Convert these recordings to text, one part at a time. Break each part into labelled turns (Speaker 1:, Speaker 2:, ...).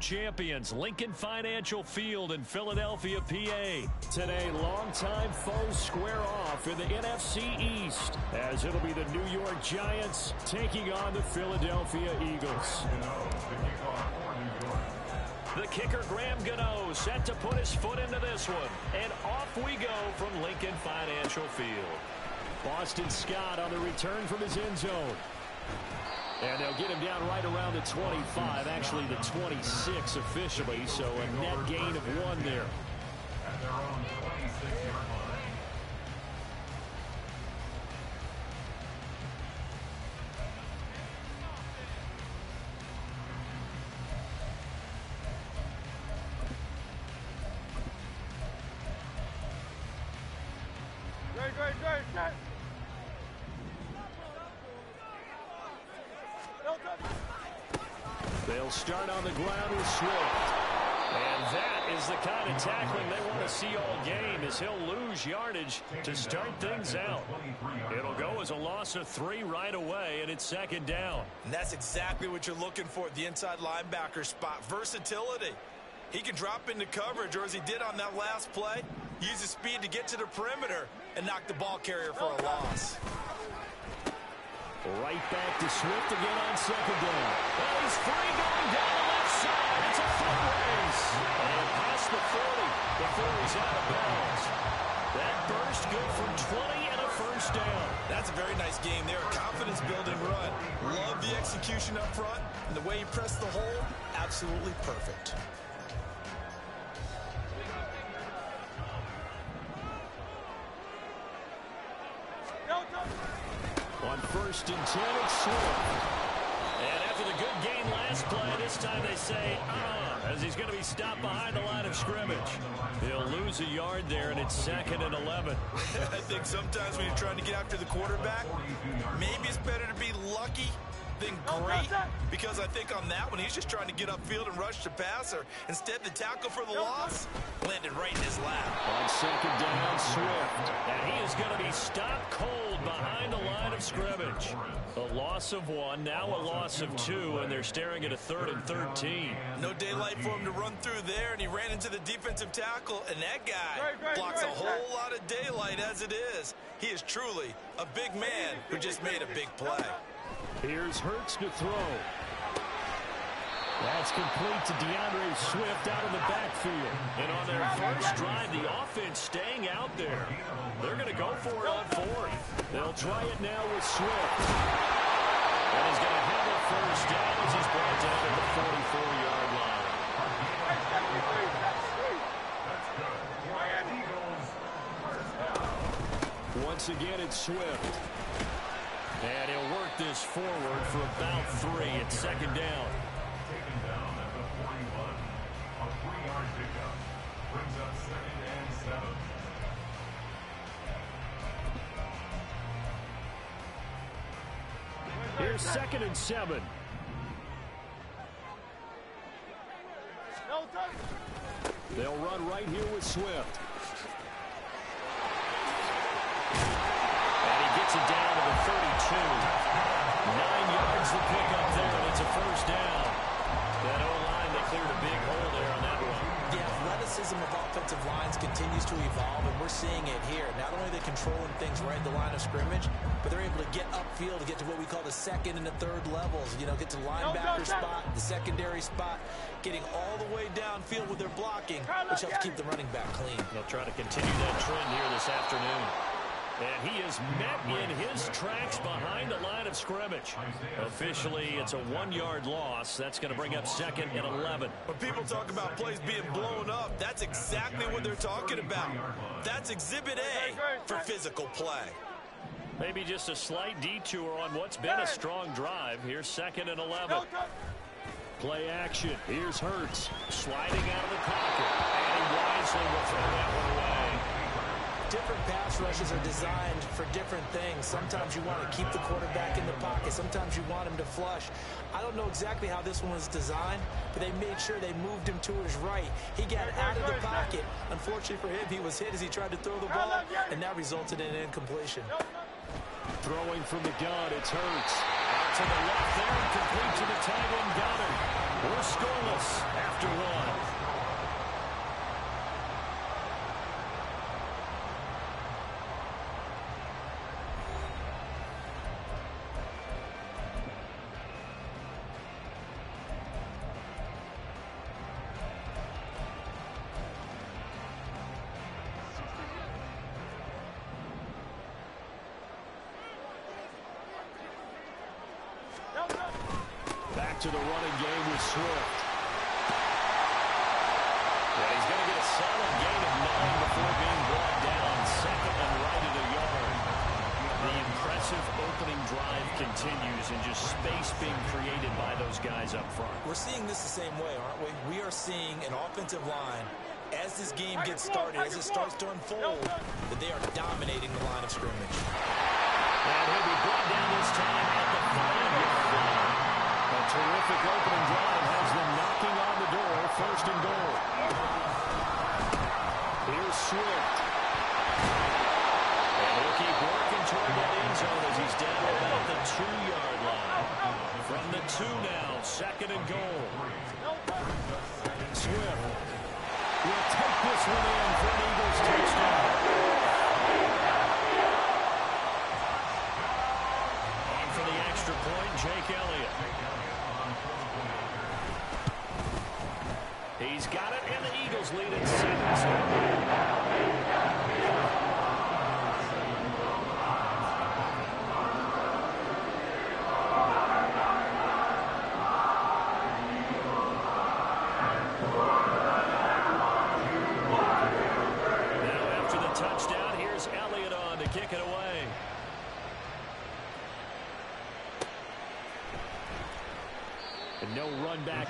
Speaker 1: champions, Lincoln Financial Field in Philadelphia, PA. Today, longtime foes square off in the NFC East as it'll be the New York Giants taking on the Philadelphia Eagles. The kicker, Graham Gano, set to put his foot into this one. And off we go from Lincoln Financial Field. Boston Scott on the return from his end zone. And they'll get him down right around the 25, actually the 26 officially, so a net gain of one there. Swift. And that is the kind of tackling they want to see all game as he'll lose yardage to start things out. It'll go as a loss of three right away, and it's second down.
Speaker 2: And that's exactly what you're looking for at the inside linebacker spot. Versatility. He can drop into coverage, or as he did on that last play, use his speed to get to the perimeter and knock the ball carrier for a loss.
Speaker 1: Right back to Swift again on second down. Oh, he's free going down the 40 before he's out of bounds. That burst good for 20 and a first down.
Speaker 2: That's a very nice game there. Confidence-building run. Love the execution up front. And the way he pressed the hole, absolutely perfect.
Speaker 1: On first and ten, it's Swift. Last play, this time they say, ah, as he's going to be stopped behind the line of scrimmage. He'll lose a yard there, and it's second and 11.
Speaker 2: I think sometimes when you're trying to get after the quarterback, maybe it's better to be lucky than great because I think on that one he's just trying to get upfield and rush the passer. Instead, the tackle for the loss landed right in his lap.
Speaker 1: On second down, Swift. And he is going to be stopped cold behind the line of scrimmage. A loss of one, now a loss of two, and they're staring at a third and 13.
Speaker 2: No daylight for him to run through there, and he ran into the defensive tackle, and that guy blocks a whole lot of daylight as it is. He is truly a big man who just made a big play.
Speaker 1: Here's Hurts to throw. That's complete to D'Andre Swift out of the backfield. And on their first drive, the offense staying out there. They're going to go for it on fourth. They'll try it now with Swift. And he's going to have a first down as he's brought down at the 44-yard line. Once again, it's Swift. And he'll work this forward for about three at second down. Taken down at the 41. A three-yard pickup brings up second and seven. Here's second and seven. They'll run right here with Swift. 32. Nine yards to pick up there, and it's a first down. That O-line, they cleared a big hole there on that one.
Speaker 3: The athleticism of offensive lines continues to evolve, and we're seeing it here. Not only are they controlling things right at the line of scrimmage, but they're able to get upfield to get to what we call the second and the third levels. You know, get to the linebacker spot, the secondary spot, getting all the way downfield with their blocking, which helps keep the running back clean.
Speaker 1: They'll try to continue that trend here this afternoon. And he is met in his tracks behind the line of scrimmage. Officially, it's a one-yard loss. That's going to bring up second and 11.
Speaker 2: When people talk about plays being blown up, that's exactly what they're talking about. That's Exhibit A for physical play.
Speaker 1: Maybe just a slight detour on what's been a strong drive. Here's second and 11. Play action. Here's Hurts sliding out of the pocket. And he wisely will throw that one away
Speaker 3: different pass rushes are designed for different things. Sometimes you want to keep the quarterback in the pocket. Sometimes you want him to flush. I don't know exactly how this one was designed, but they made sure they moved him to his right. He got out of the pocket. Unfortunately for him, he was hit as he tried to throw the ball, and that resulted in an incompletion.
Speaker 1: Throwing from the gun, it's Hurts. Out to the left there, complete to the tight end Goedert. We're scoreless after one.
Speaker 3: Gets started, as it starts to unfold, that they are dominating the line of scrimmage.
Speaker 1: And he'll be brought down this time at the five-yard line. A terrific opening drive has them knocking on the door, first and goal. Here's Swift. And he'll keep working toward that end zone as he's down about the two-yard line. From the two now, second and goal. Swift this one in for an Eagles touchdown. On for the extra point, Jake Elliott. He's got it, and the Eagles lead at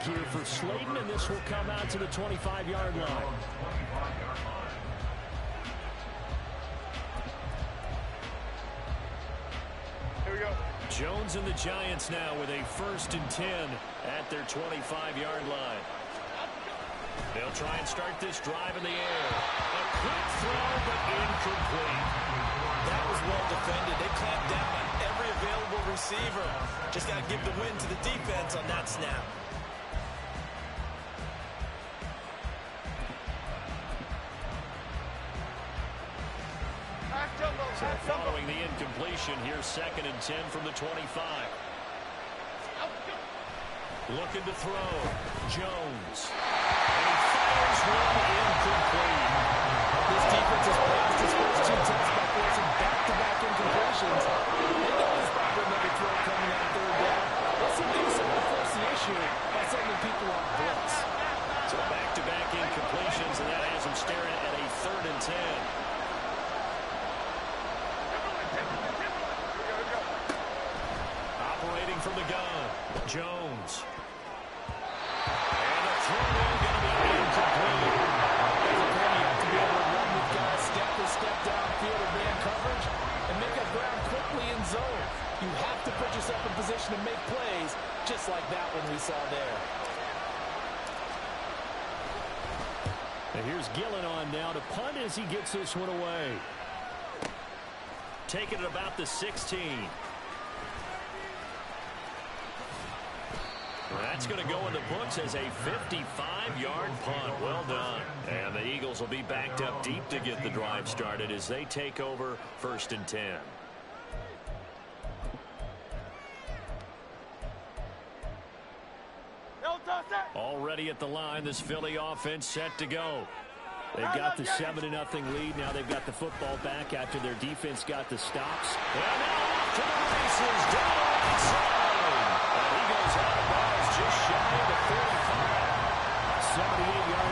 Speaker 1: here for Slayton, and this will come out to the 25-yard line.
Speaker 4: Here we go.
Speaker 1: Jones and the Giants now with a first and 10 at their 25-yard line. They'll try and start this drive in the air. A quick throw, but incomplete.
Speaker 3: That was well defended. They clamped down on every available receiver. Just got to give the win to the defense on that snap.
Speaker 1: Following the incompletion, here's second and 10 from the 25. Looking to throw. Jones. And he fires one incomplete.
Speaker 3: This defense has passed its first two tests by forcing back-to-back incompletions. They know it's not another throw coming on third down. Let's see if to force the issue by sending people off blitz.
Speaker 1: So back-to-back incompletions, and that has him staring at a third and 10. From the gun. Jones. And the throw in going to be incomplete.
Speaker 3: A you have to be able to run with guys step to step downfield or man coverage and make up ground quickly in zone. You have to put yourself in position to make plays, just like that one we saw there.
Speaker 1: And here's Gillan on now to punt as he gets this one away. Taking it about the 16. That's going to go in the books as a 55-yard punt. Well done. And the Eagles will be backed up deep to get the drive started as they take over first and 10. Already at the line, this Philly offense set to go. They've got the 7 to nothing lead. Now they've got the football back after their defense got the stops. And now off to the races down the right side. And he goes out of bounds just shy of the 45.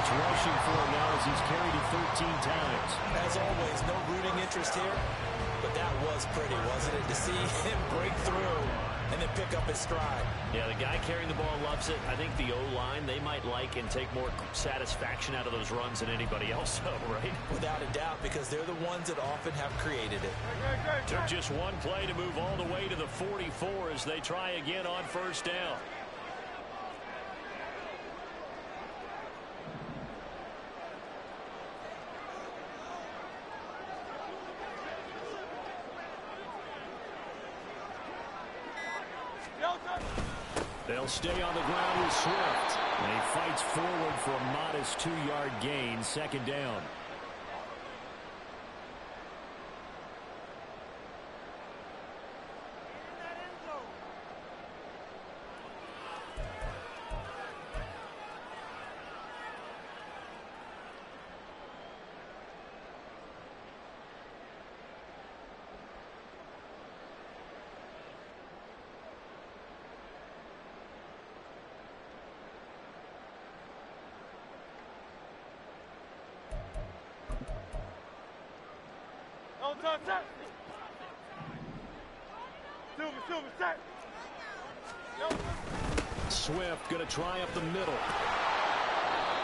Speaker 1: 78 yards rushing for him now as he's carried it 13 times.
Speaker 3: As always, no rooting interest here, but that was pretty, wasn't it? To see him break through and then pick up his stride.
Speaker 1: Yeah, the guy carrying the ball loves it. I think the O-line, they might like and take more satisfaction out of those runs than anybody else, though, right?
Speaker 3: Without a doubt, because they're the ones that often have created it.
Speaker 1: Took just one play to move all the way to the 44 as they try again on first down. Stay on the ground with Swift. And he fights forward for a modest two-yard gain, second down. Swift going to try up the middle.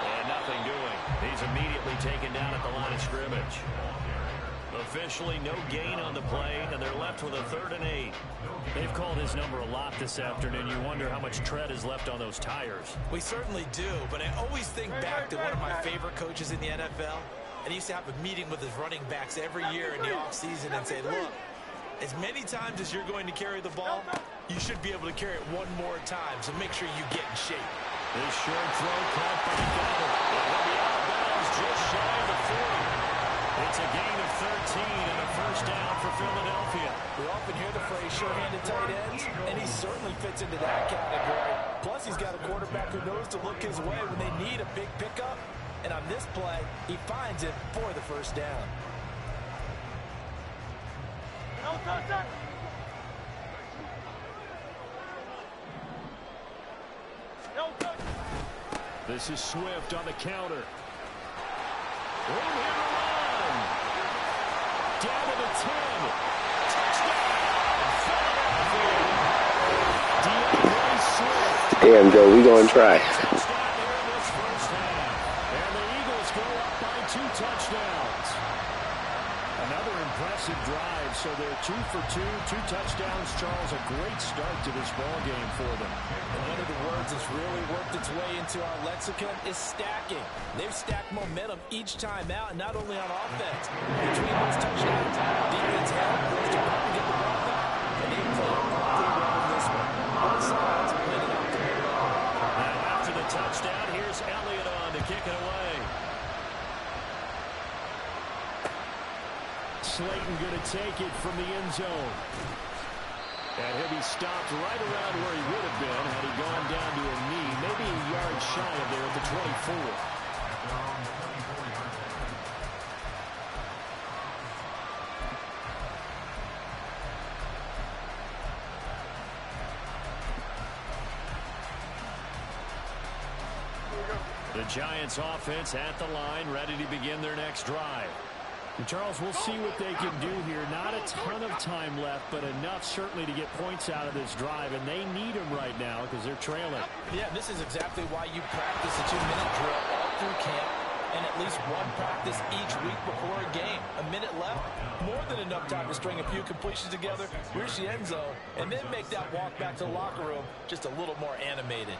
Speaker 1: And nothing doing. He's immediately taken down at the line of scrimmage. Officially no gain on the play, and they're left with a third and eight. They've called his number a lot this afternoon. You wonder how much tread is left on those tires.
Speaker 3: We certainly do, but I always think back to one of my favorite coaches in the NFL. And he used to have a meeting with his running backs every year in the offseason and say, look, as many times as you're going to carry the ball, you should be able to carry it one more time, so make sure you get in shape.
Speaker 1: This short throw caught by Gallup. It'll be out of bounds just shy of the 40. It's a gain of 13 and a first down for Philadelphia.
Speaker 3: We often hear the phrase sure-handed tight ends, and he certainly fits into that category. Plus, he's got a quarterback who knows to look his way when they need a big pickup. And on this play, he finds it for the first down.
Speaker 1: This is Swift on the counter. Room here to run. Down to the 10. Touchdown.
Speaker 4: Damn, Joe, we going to try.
Speaker 1: Touchdown here in this first half. And the Eagles go up by two touchdowns. Another impressive drive. So they're two for two, two touchdowns. Charles, a great start to this ball game for them.
Speaker 3: And one of the words that's really worked its way into our lexicon is stacking. They've stacked momentum each time out, not only on offense. Between those touchdowns, defense held, goes to and get the ball back, and they played pretty well in this one. Both sides out.
Speaker 1: Now after the touchdown, here's Elliott on to kick it away. Slayton going to take it from the end zone. And he'll be stopped right around where he would have been had he gone down to a knee, maybe a yard shy of there at the 24. The Giants offense at the line, ready to begin their next drive. And Charles, we'll see what they can do here. Not a ton of time left, but enough certainly to get points out of this drive, and they need them right now because they're trailing.
Speaker 3: Yeah, this is exactly why you practice a two-minute drill all through camp and at least one practice each week before a game. A minute left, more than enough time to string a few completions together, reach the end zone, and then make that walk back to the locker room just a little more animated.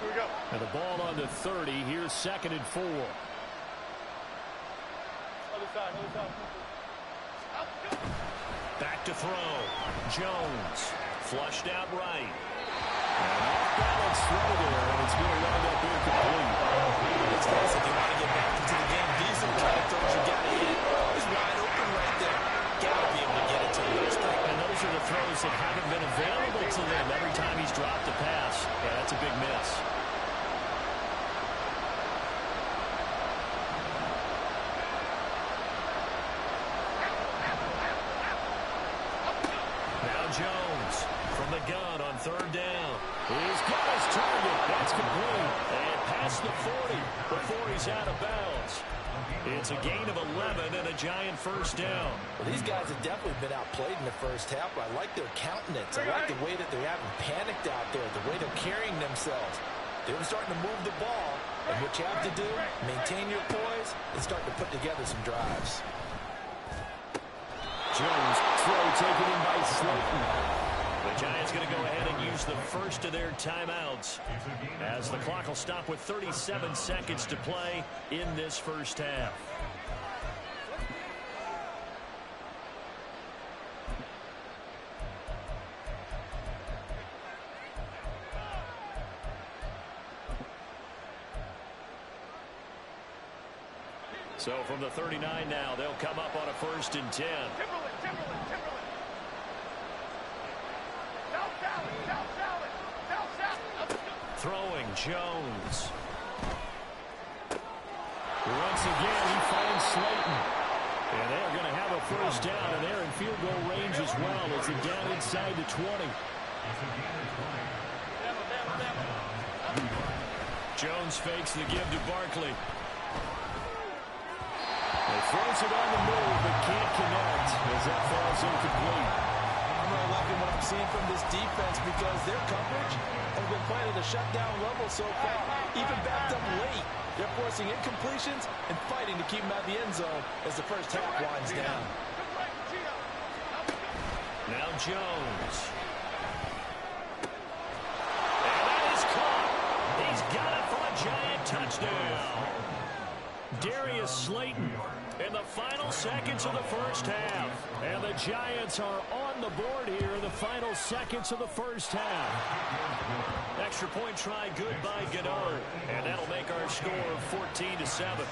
Speaker 5: Here we go.
Speaker 1: And the ball on the 30. Here's second and four.
Speaker 5: Other side, other side.
Speaker 1: Back to throw. Jones. Flushed out right. And off balance throw there, and it's going to wind up incomplete.
Speaker 3: It's nice if you want to get back into the game. These are the kind of throws you got to hit. He's wide open right there. Got to be able to get it to him.
Speaker 1: And those are the throws that haven't been available to them every time he's dropped a pass. Yeah, that's a big miss. Now Jones from the gun on third down. He's got his target. That's complete. And past the 40 before he's out of bounds. It's a gain of 11 and a giant first down.
Speaker 3: Well, these guys have definitely been outplayed in the first half, but I like their countenance. I like the way that they haven't panicked out there, the way they're carrying themselves. They're starting to move the ball, and what you have to do, maintain your poise and start to put together some drives.
Speaker 1: Jones throw taken in by Slayton. The Giants going to go ahead and use the first of their timeouts as the clock will stop with 37 seconds to play in this first half. So from the 39 now, they'll come up on a first and 10. Jones. Once again, he finds Slayton. And they're going to have a first down, and they're in field goal range as well as they're down inside the 20. Jones fakes the give to Barkley. He throws it on the move, but can't connect as that falls incomplete.
Speaker 3: What I'm seeing from this defense because their coverage has been playing at a shutdown level so far, even backed up late. They're forcing incompletions and fighting to keep them out of the end zone as the first half winds down.
Speaker 1: Now Jones. And that is caught. He's got it for a giant touchdown. Darius Slayton in the final seconds of the first half. And the Giants are on the board here in the final seconds of the first half. Extra point try good by Gano. And that'll make our score 14 to 7.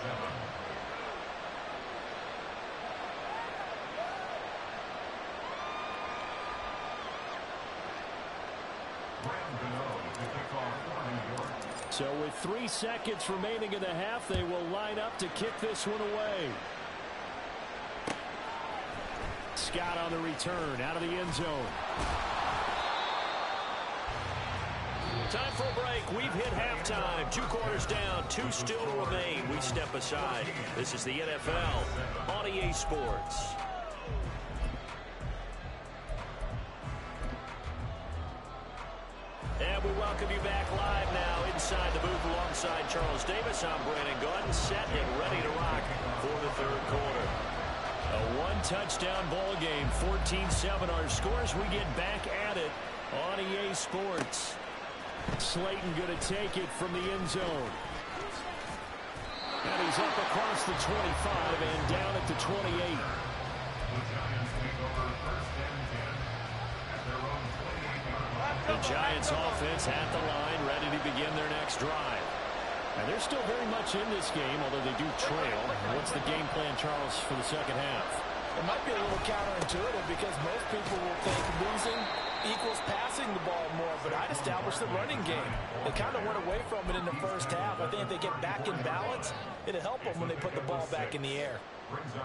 Speaker 1: So with three seconds remaining in the half, they will line up to kick this one away. Scott on the return out of the end zone. Time for a break. We've hit halftime. Two quarters down. Two still remain. We step aside. This is the NFL on EA Sports. And we welcome you back live now inside the booth alongside Charles Davis. I'm Brandon Gaudin, set and ready to rock for the third quarter. A one-touchdown ball game, 14-7 our scores. We get back at it on EA Sports. Slayton going to take it from the end zone. And he's up across the 25 and down at the 28. The Giants offense at the line, ready to begin their next drive. And they're still very much in this game, although they do trail. What's the game plan, Charles, for the second half?
Speaker 3: It might be a little counterintuitive because most people will think losing equals passing the ball more, but I'd establish the running game. They kind of went away from it in the first half. I think if they get back in balance, it'll help them when they put the ball back in the air.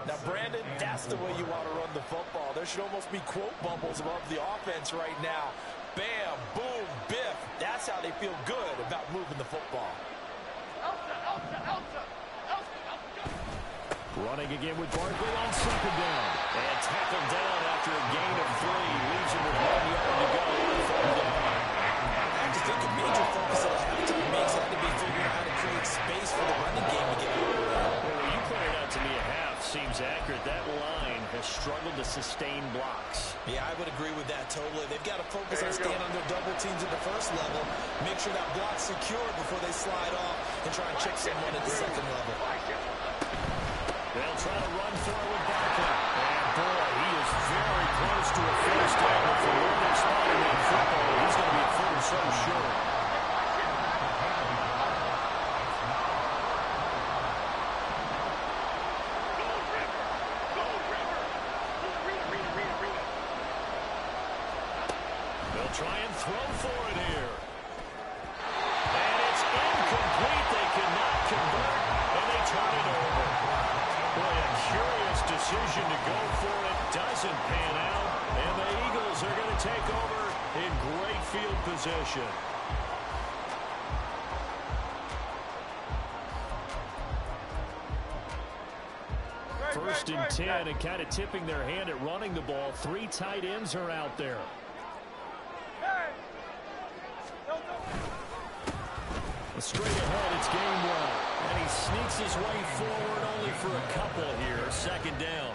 Speaker 3: Now, Brandon, that's the way you want to run the football. There should almost be quote bubbles above the offense right now. Bam, boom, biff. That's how they feel good about moving the football.
Speaker 1: Running again with Barkley on second down. And tackled down struggled to sustain blocks.
Speaker 3: Yeah, I would agree with that totally. They've got to focus on staying under double teams at the first level, make sure that block's secure before they slide off and try and check someone at the second level.
Speaker 1: They'll try to run for it with Barkley. And boy, he is very close to a first down. But for where they're spotting that football, he's going to be a foot or so short.
Speaker 5: Go River, go River. Read, read, read, read.
Speaker 1: They'll try and throw for it here. And it's incomplete. They cannot convert, and they turn it over. Boy, a curious decision to go for it. Doesn't pan out, and the Eagles are going to take over in great field position. First and 10 and kind of tipping their hand at running the ball. Three tight ends are out there. Straight ahead, it's game one. And he sneaks his way forward only for a couple here. Second down.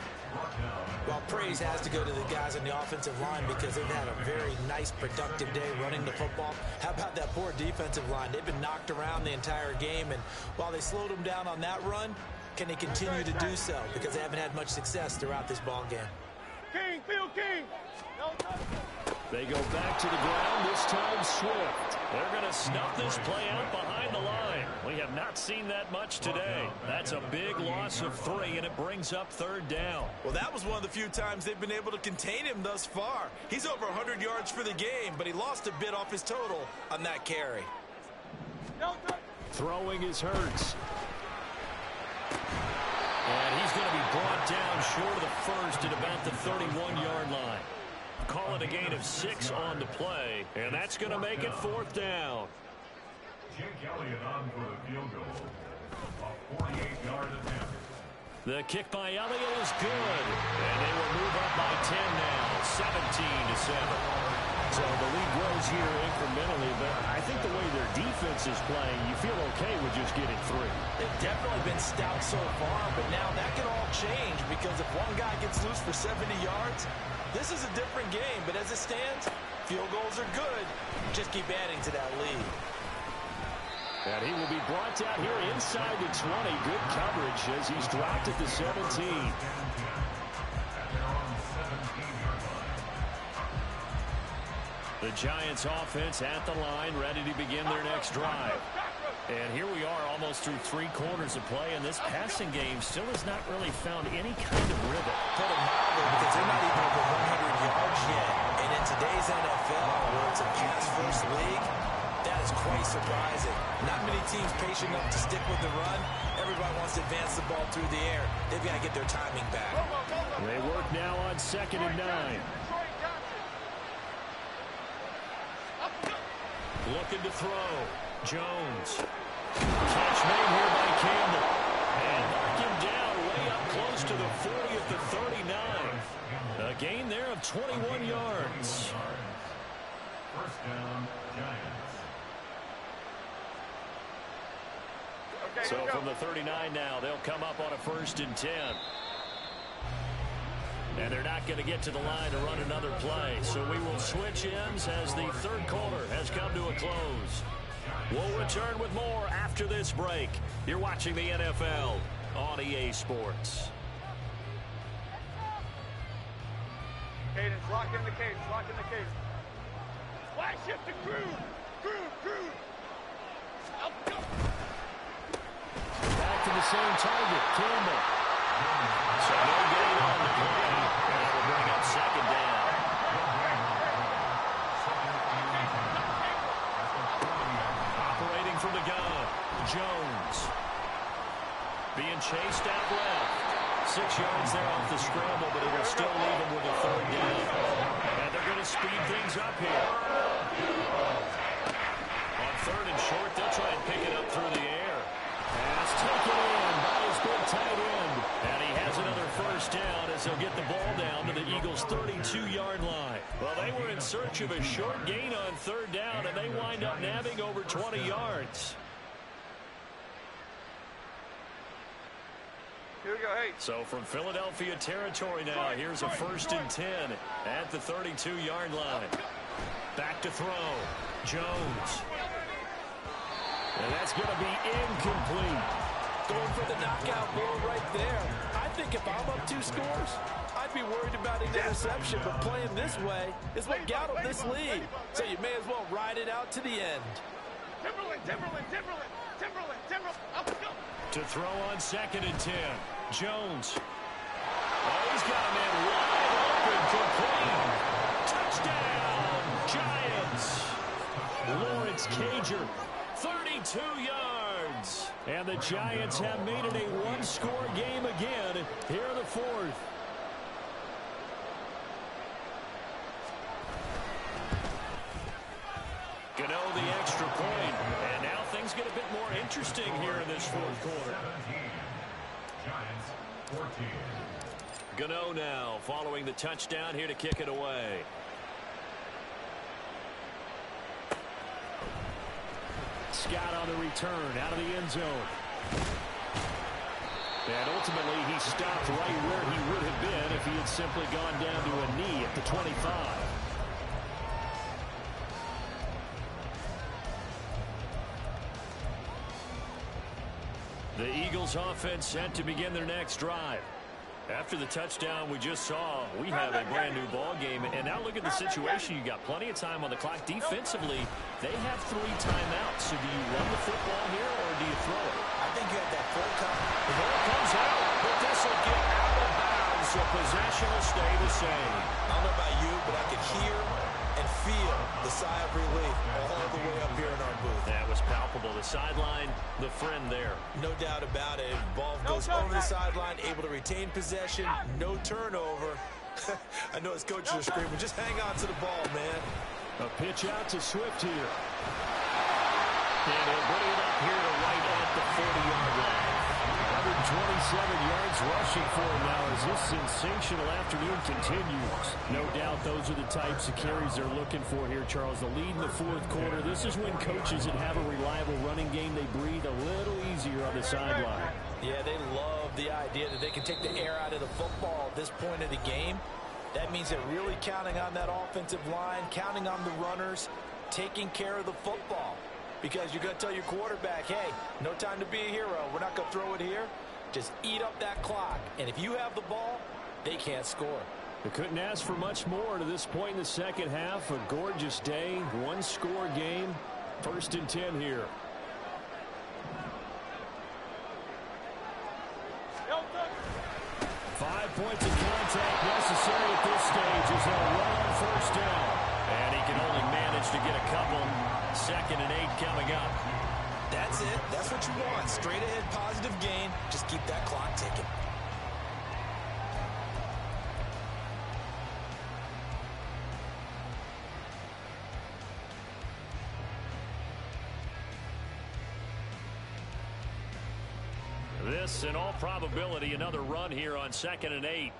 Speaker 3: Well, praise has to go to the guys on the offensive line because they've had a very nice, productive day running the football. How about that poor defensive line? They've been knocked around the entire game, and while they slowed them down on that run, can they continue to do so? Because they haven't had much success throughout this ball game.
Speaker 5: King, Field King.
Speaker 1: They go back to the ground, this time Swift. They're going to snuff this play out behind the line. We have not seen that much today. That's a big loss of three, and it brings up third down.
Speaker 2: Well, that was one of the few times they've been able to contain him thus far. He's over 100 yards for the game, but he lost a bit off his total on that carry.
Speaker 1: Throwing his Hurts. And he's going to be brought down short of the first at about the 31-yard line. Call it a gain of six on the play, and that's going to make it fourth down.
Speaker 5: Jake Elliott on for the field goal. A 48-yard attempt.
Speaker 1: The kick by Elliott is good, and they will move up by 10 now, 17 to 7.
Speaker 4: So the lead grows here incrementally, but I think the way their defense is playing, you feel okay with just getting three.
Speaker 3: They've definitely been stout so far, but now that can all change because if one guy gets loose for 70 yards, this is a different game. But as it stands, field goals are good. Just keep adding to that lead.
Speaker 1: And he will be brought down here inside the 20. Good coverage as he's dropped at the 17. The Giants offense at the line, ready to begin their next drive. And here we are almost through three quarters of play, and this passing game still has not really found any kind of rhythm.
Speaker 3: Them mildly because they're not even over 100 yards yet. And in today's NFL, where it's a pass-first league, that is quite surprising. Not teams patient enough to stick with the run. Everybody wants to advance the ball through the air. They've got to get their timing back.
Speaker 1: They work now on second and nine. Looking to throw. Jones. Catch made here by Campbell. And knock him down way up close to the 40 at the 39. A gain there of 21 yards.
Speaker 5: First down, Giants.
Speaker 1: So from the 39 now, they'll come up on a first and 10. And they're not going to get to the line to run another play. So we will switch ends as the third quarter has come to a close. We'll return with more after this break. You're watching the NFL on EA Sports.
Speaker 6: Cadence, lock in the cadence, lock in the cadence. Flash shift to groove, groove, groove. Up, go.
Speaker 1: To the same target, Campbell. So no gain on the play. And that will bring up second down. Operating from the gun, Jones. Being chased out left. Six yards there off the scramble, but it will still leave him with a third down. And they're going to speed things up here. On third and short, they'll try and pick it up through the air. Pass taken in by his big tight end. And he has another first down as he'll get the ball down to the Eagles' 32-yard line. Well, they were in search of a short gain on third down, and they wind up nabbing over 20 yards.
Speaker 6: Here we go, hey.
Speaker 1: So from Philadelphia territory now, here's a first and 10 at the 32-yard line. Back to throw. Jones. And that's going to be incomplete.
Speaker 3: Going for the knockout blow right there. I think if I'm up two scores, I'd be worried about an interception, but playing this way is what got them this lead. So you may as well ride it out to the end.
Speaker 6: Timberland, Timberland, Timberland, Timberland, Timberland. Up, go.
Speaker 1: To throw on second and 10. Jones. Oh, he's got a man wide open, complete. Touchdown, Giants. Lawrence Cager, 32 yards. And the Giants have made it a one-score game again here in the fourth. Gano the extra point, and now things get a bit more interesting here in this fourth quarter.
Speaker 5: Giants, 14.
Speaker 1: Gano now following the touchdown here to kick it away. Scott on the return out of the end zone. And ultimately he stopped right where he would have been if he had simply gone down to a knee at the 25. The Eagles offense set to begin their next drive. After the touchdown we just saw, we have a brand new ball game. And now look at the situation. You got plenty of time on the clock. Defensively, they have three timeouts. So do you run the football here or do you throw it?
Speaker 3: I think you have that full time.
Speaker 1: The ball comes out, but this will get out of bounds, so possession will stay the same.
Speaker 3: I don't know about you, but I could hear and feel the sigh of relief all the way up here in our booth.
Speaker 1: That was palpable. The sideline, the friend there.
Speaker 3: No doubt about it. Ball goes over the sideline, able to retain possession, no turnover. I know his coaches are screaming, just hang on to the ball, man.
Speaker 1: A pitch out to Swift here. And he'll bring it up here to right at the 40-yard line. 127 yards rushing for him now as this sensational afternoon continues. No doubt those are the types of carries they're looking for here, Charles. The lead in the fourth quarter. This is when coaches that have a reliable running game, they breathe a little easier on the sideline.
Speaker 3: Yeah, they love the idea that they can take the air out of the football at this point of the game. That means they're really counting on that offensive line, counting on the runners, taking care of the football. Because you're going to tell your quarterback, hey, no time to be a hero. We're not going to throw it here. Just eat up that clock. And if you have the ball, they can't score.
Speaker 1: They couldn't ask for much more to this point in the second half. A gorgeous day, one-score game. First and 10 here. Five points of contact necessary at this stage as they'll run on first down. And he can only manage to get a couple. Second and eight coming up.
Speaker 3: That's it. That's what you want. Straight ahead positive gain. Just keep that clock ticking.
Speaker 1: This, in all probability, another run here on second and eight.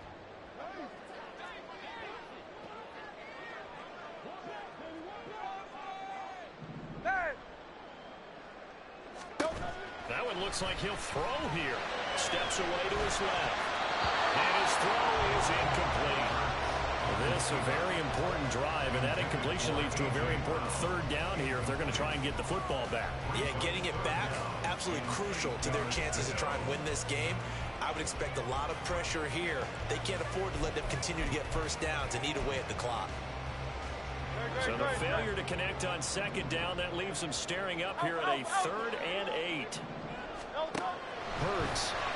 Speaker 1: That one looks like he'll throw here. Steps away to his left. And his throw is incomplete. This a very important drive, and that incompletion leads to a very important third down here if they're going to try and get the football back.
Speaker 3: Yeah, getting it back, absolutely crucial to their chances to try and win this game. I would expect a lot of pressure here. They can't afford to let them continue to get first downs and eat away at the clock.
Speaker 1: So the failure to connect on second down, that leaves them staring up here at a third and eight. Hurts.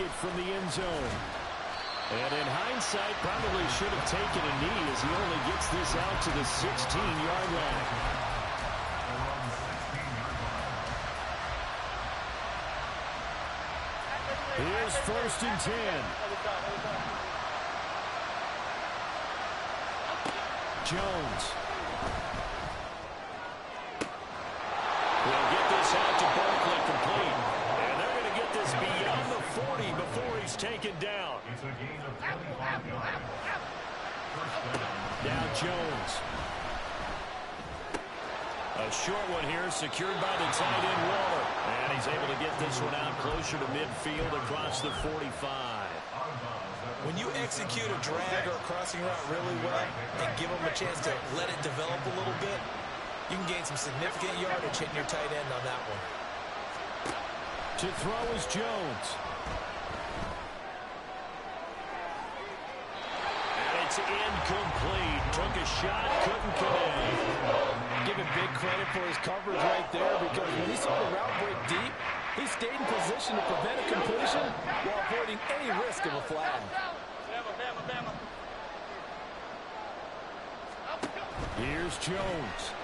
Speaker 1: It from the end zone. And in hindsight, probably should have taken a knee as he only gets this out to the 16-yard line. Here's first and 10. Jones. Will get this out to Barkley complete. And they're going to get this beyond the 40 before he's taken down.
Speaker 5: It's a gain of 25 yards. First down.
Speaker 1: Now Jones. A short one here secured by the tight end Waller. And he's able to get this one out closer to midfield across the 45.
Speaker 3: When you execute a drag or a crossing route really well and give them a chance to let it develop a little bit, you can gain some significant yardage hitting your tight end on that one.
Speaker 1: To throw is Jones. And incomplete. Took a shot, couldn't connect.
Speaker 3: Give him big credit for his coverage right there because when he saw the route break deep, he stayed in position to prevent a completion while avoiding any risk of a flag.
Speaker 1: Here's Jones.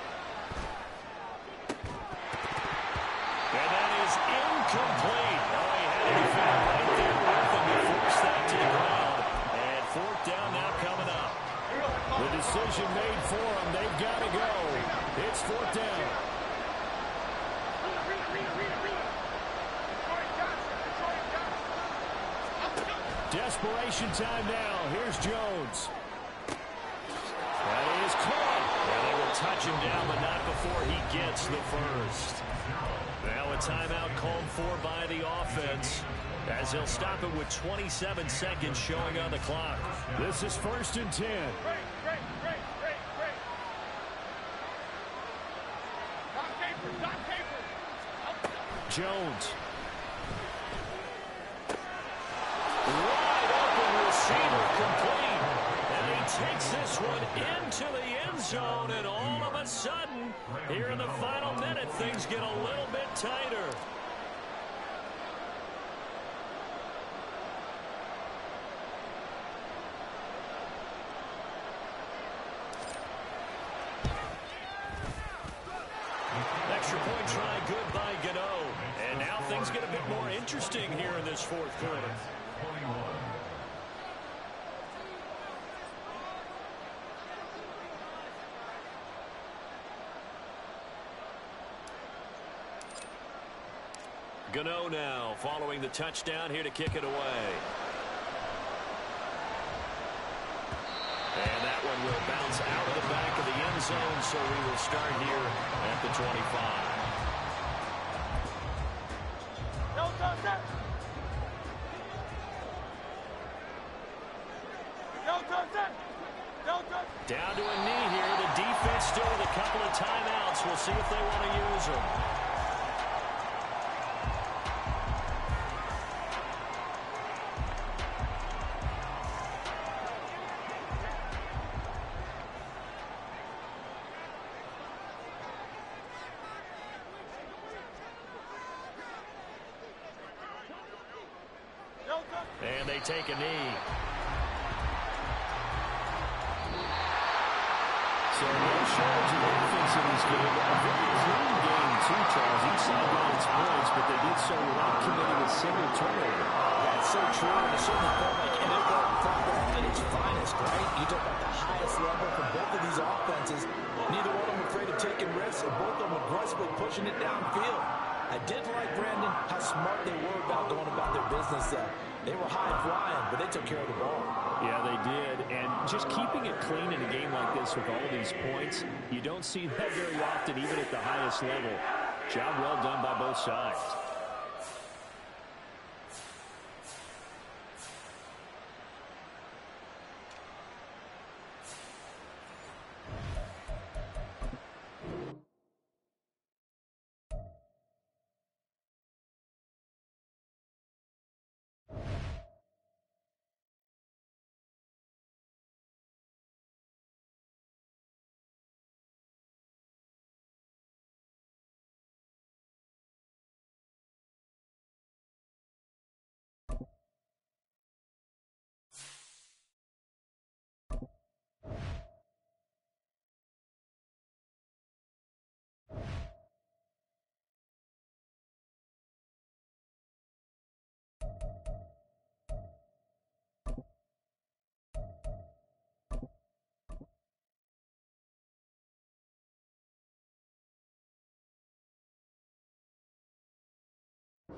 Speaker 1: decision made for them. They've got to go. It's fourth down. Desperation time now. Here's Jones. That is caught. And they will touch him down, but not before he gets the first. Now a timeout called for by the offense as he'll stop it with 27 seconds showing on the clock. This is first and 10. Jones. Wide open receiver complete. And he takes this one into the end zone, and all of a sudden, here in the final minute, things get a little bit tighter. Extra point try good by Gano. And now things get a bit more interesting here in this fourth quarter.
Speaker 5: 21.
Speaker 1: Gano now following the touchdown here to kick it away. And that one will bounce out of the back of the end zone, so we will start here at the 25. Down to a knee here. The defense still with a couple of timeouts. We'll see if they want to use them. And they take a knee.
Speaker 3: Certainly felt like NFL football at its finest, right? You talk about the highest level for both of these offenses. Neither one of them afraid of taking risks, and both of them aggressively pushing it downfield. I did like, Brandon, how smart they were about going about their business. Uh, they were high flying, but they took care of the ball.
Speaker 4: Yeah, they did. And just keeping it clean in a game like this with all these points, you don't see that very often, even at the highest level. Job well done by both sides.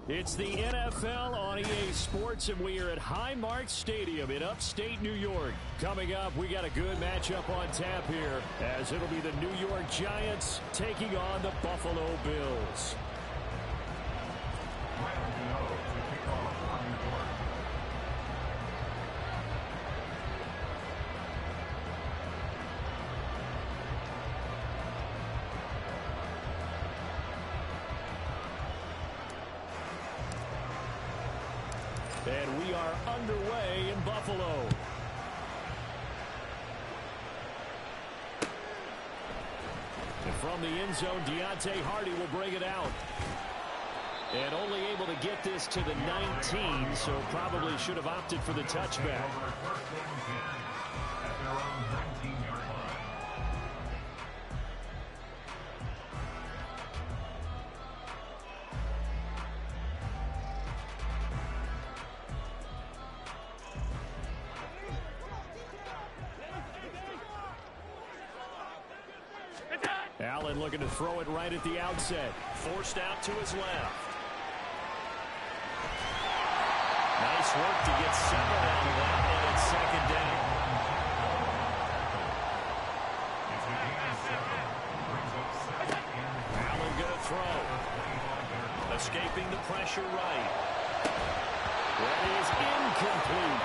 Speaker 1: It's the NFL on EA Sports, and we are at Highmark Stadium in upstate New York. Coming up, we got a good matchup on tap here, as it'll be the New York Giants taking on the Buffalo Bills. End zone, Deonte Harty will bring it out. And only able to get this to the 19, so probably should have opted for the touchback. Right at the outset. Forced out to his left. Nice work to get seven out of that, and it's second down. Allen going to throw. Escaping the pressure right. That is incomplete.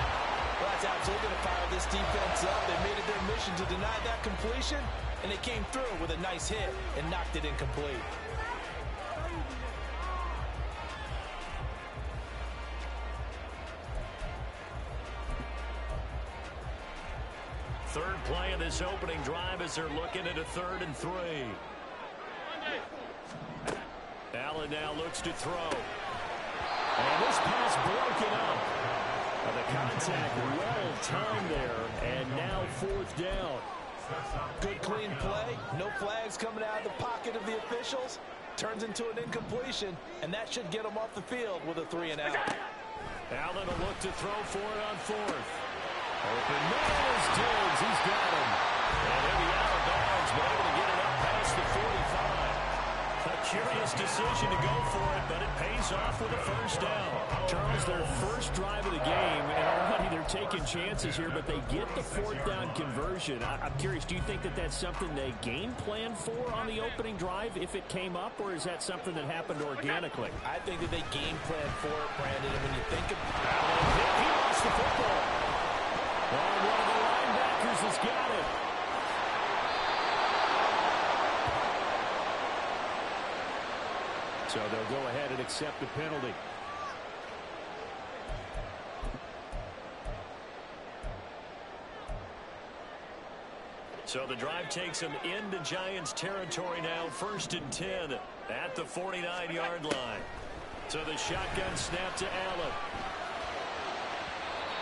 Speaker 3: Well, that's absolutely going to fire this defense up. They made it their mission to deny that completion, and they came through with a nice hit and knocked it incomplete.
Speaker 1: Third play of this opening drive as they're looking at a third and three. Allen now looks to throw. And this pass broken up. The contact well timed there. And now fourth down.
Speaker 3: Good clean play. No flags coming out of the pocket of the officials. Turns into an incompletion, and that should get him off the field with a three and out.
Speaker 1: Allen will look to throw for it on fourth. Open man is Diggs. He's got him. And he'll be out of bounds, but able to get it up past the 45. A curious decision to go for it, but it pays off with a first down.
Speaker 4: Charles, their first drive of the game, and already they're taking chances here, but they get the fourth down conversion. I am curious, do you think that that's something they game plan for on the opening drive if it came up, or is that something that happened organically?
Speaker 3: I think that they game plan for it, Brandon, and when you think of
Speaker 1: He lost the football. Oh, one of the linebackers has got it.
Speaker 4: So they'll go ahead and accept the penalty.
Speaker 1: So the drive takes them into Giants territory now, first and 10 at the 49-yard line. So the shotgun snap to Allen.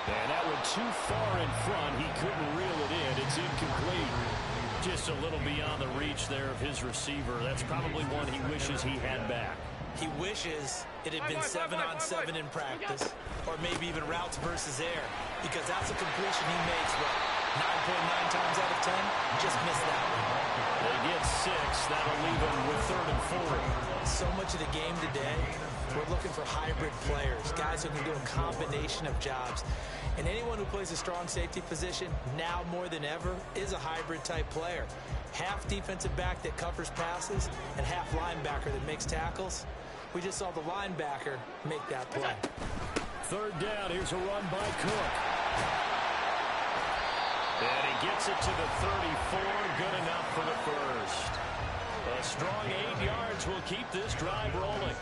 Speaker 4: And that went too far in front. He couldn't reel it in. It's incomplete.
Speaker 1: Just a little beyond the reach there of his receiver. That's probably one he wishes he had back.
Speaker 3: He wishes it had been seven on seven in practice, or maybe even routes versus air, because that's a completion he makes, what, 9.9 times out of 10? Just missed that one.
Speaker 1: They get six. That'll leave them with third and four.
Speaker 3: So much of the game today, we're looking for hybrid players, guys who can do a combination of jobs. And anyone who plays a strong safety position, now more than ever, is a hybrid type player. Half defensive back that covers passes and half linebacker that makes tackles. We just saw the linebacker make that play.
Speaker 1: Third down. Here's a run by Cook. And he gets it to the 34. Good enough for the first. A strong eight yards will keep this drive rolling.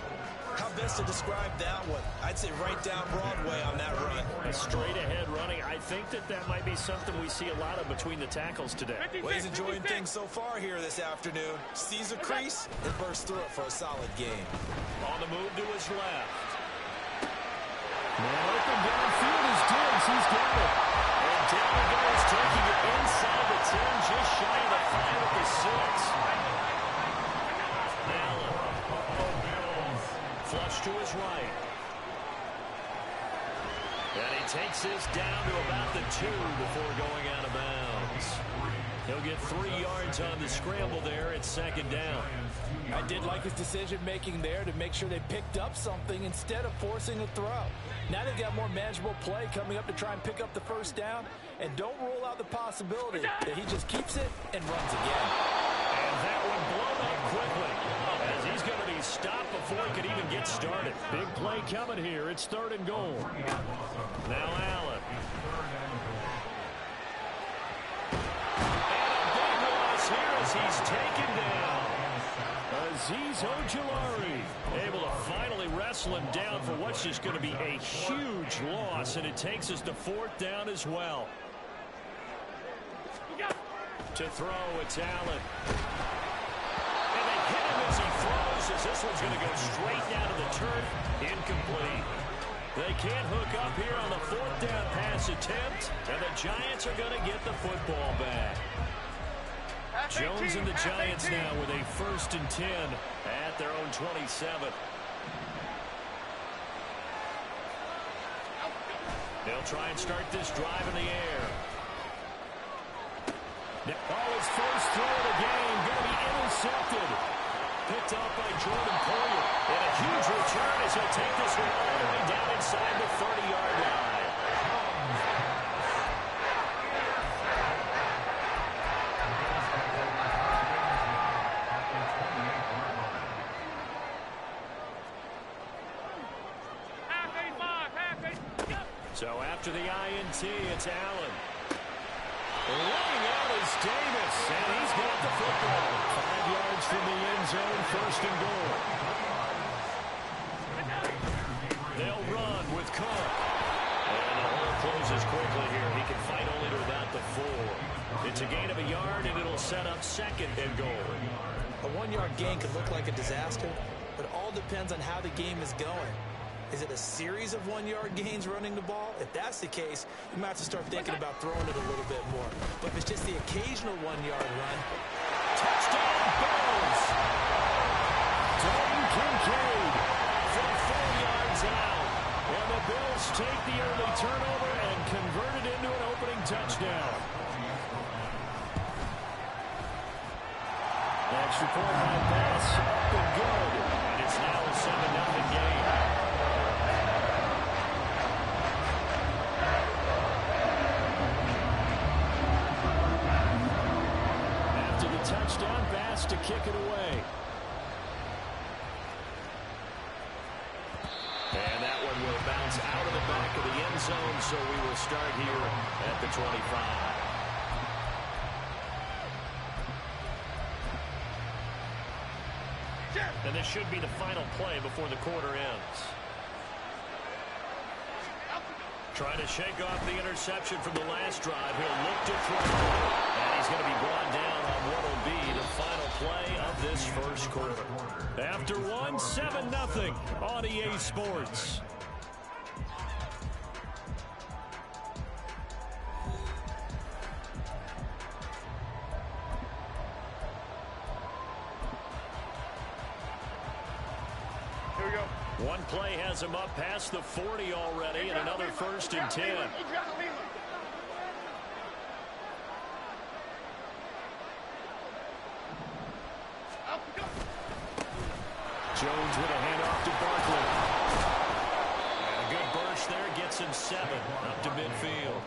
Speaker 3: How best to describe that one? I'd say right down Broadway on that run.
Speaker 1: A straight ahead running. I think that that might be something we see a lot of between the tackles today.
Speaker 3: Well, he's enjoying things so far here this afternoon. Sees a crease and bursts through it for a solid game.
Speaker 1: On the move to his left.
Speaker 4: Man open downfield is Diggs. He's got it.
Speaker 1: And down he goes, taking it inside the 10, just shy of the 5 at the 6. Allen. Flush to his right. And he takes this down to about the 2 before going out of bounds. He'll get three yards on the scramble there at second down.
Speaker 3: I did like his decision-making there to make sure they picked up something instead of forcing a throw. Now they've got more manageable play coming up to try and pick up the first down. And don't rule out the possibility that he just keeps it and runs again.
Speaker 1: And that one blown up quickly as he's going to be stopped before he could even get started.
Speaker 4: Big play coming here. It's third and goal.
Speaker 1: Now Allen. And a big loss here as he's taken down.
Speaker 4: Azeez Ojulari
Speaker 1: able to finally wrestle him down for what's just going to be a huge loss, and it takes us to fourth down as well. To throw, it's Allen. And they hit him as he throws, as this one's going to go straight down to the turf. Incomplete. They can't hook up here on the fourth down pass attempt, and the Giants are going to get the football back. Jones and the Giants now with a first and 10 at their own 27. They'll try and start this drive in the air. Oh, his first throw of the game going to be intercepted picked up by Jordan Poyer. And a huge return as he'll take this one all the way down inside the 30-yard line. So after the INT, it's Allen. Running out is Davis, and he's got the football. Five yards from the end zone, first and goal. They'll run with Cook. And the hole closes quickly here. He can fight only to about the four. It's a gain of a yard, and it'll set up second and goal.
Speaker 3: A one-yard gain could look like a disaster, but it all depends on how the game is going. Is it a series of one-yard gains running the ball? If that's the case, you might have to start thinking about throwing it a little bit more. But if it's just the occasional one-yard run,
Speaker 1: touchdown take the early turnover and convert it into an opening touchdown. Extra point by Bass, up and good. And it's now a 7-0 game. After the touchdown Bass to kick it away. And that one will bounce out of the back of the end zone, so we will start here at the 25. And this should be the final play before the quarter ends. Trying to shake off the interception from the last drive. He'll look to throw. And he's going to be brought down on what will be the final play of this first quarter. After one, 7-0 on EA Sports. Has him up past the 40 already, and another first and 10. Jones with a handoff to Barkley. And a good burst there gets him seven up to midfield.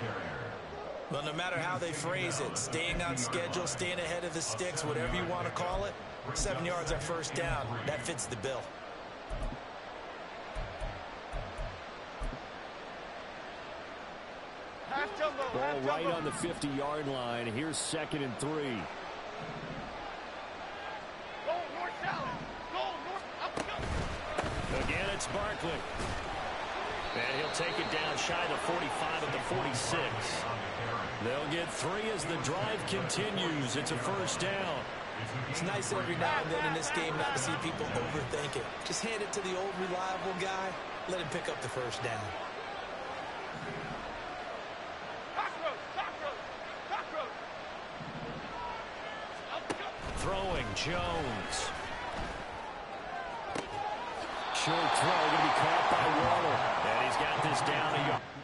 Speaker 3: well, no matter how they phrase it, staying on schedule, staying ahead of the sticks, whatever you want to call it, seven yards at first down, that fits the bill.
Speaker 1: Ball right on the 50-yard line. Here's second and three.
Speaker 6: Go north salad. Go north. Up we.
Speaker 1: Again, it's Barkley. And he'll take it down shy of the 45 at the 46. They'll get three as the drive continues. It's a first down.
Speaker 3: It's nice every now and then in this game not to see people overthink it. Just hand it to the old reliable guy. Let him pick up the first down.
Speaker 6: Cockroach. Cockroach. Cockroach. Up we go.
Speaker 1: Throwing Jones. Short throw going to be caught by Waddle. And he's got this down a yard.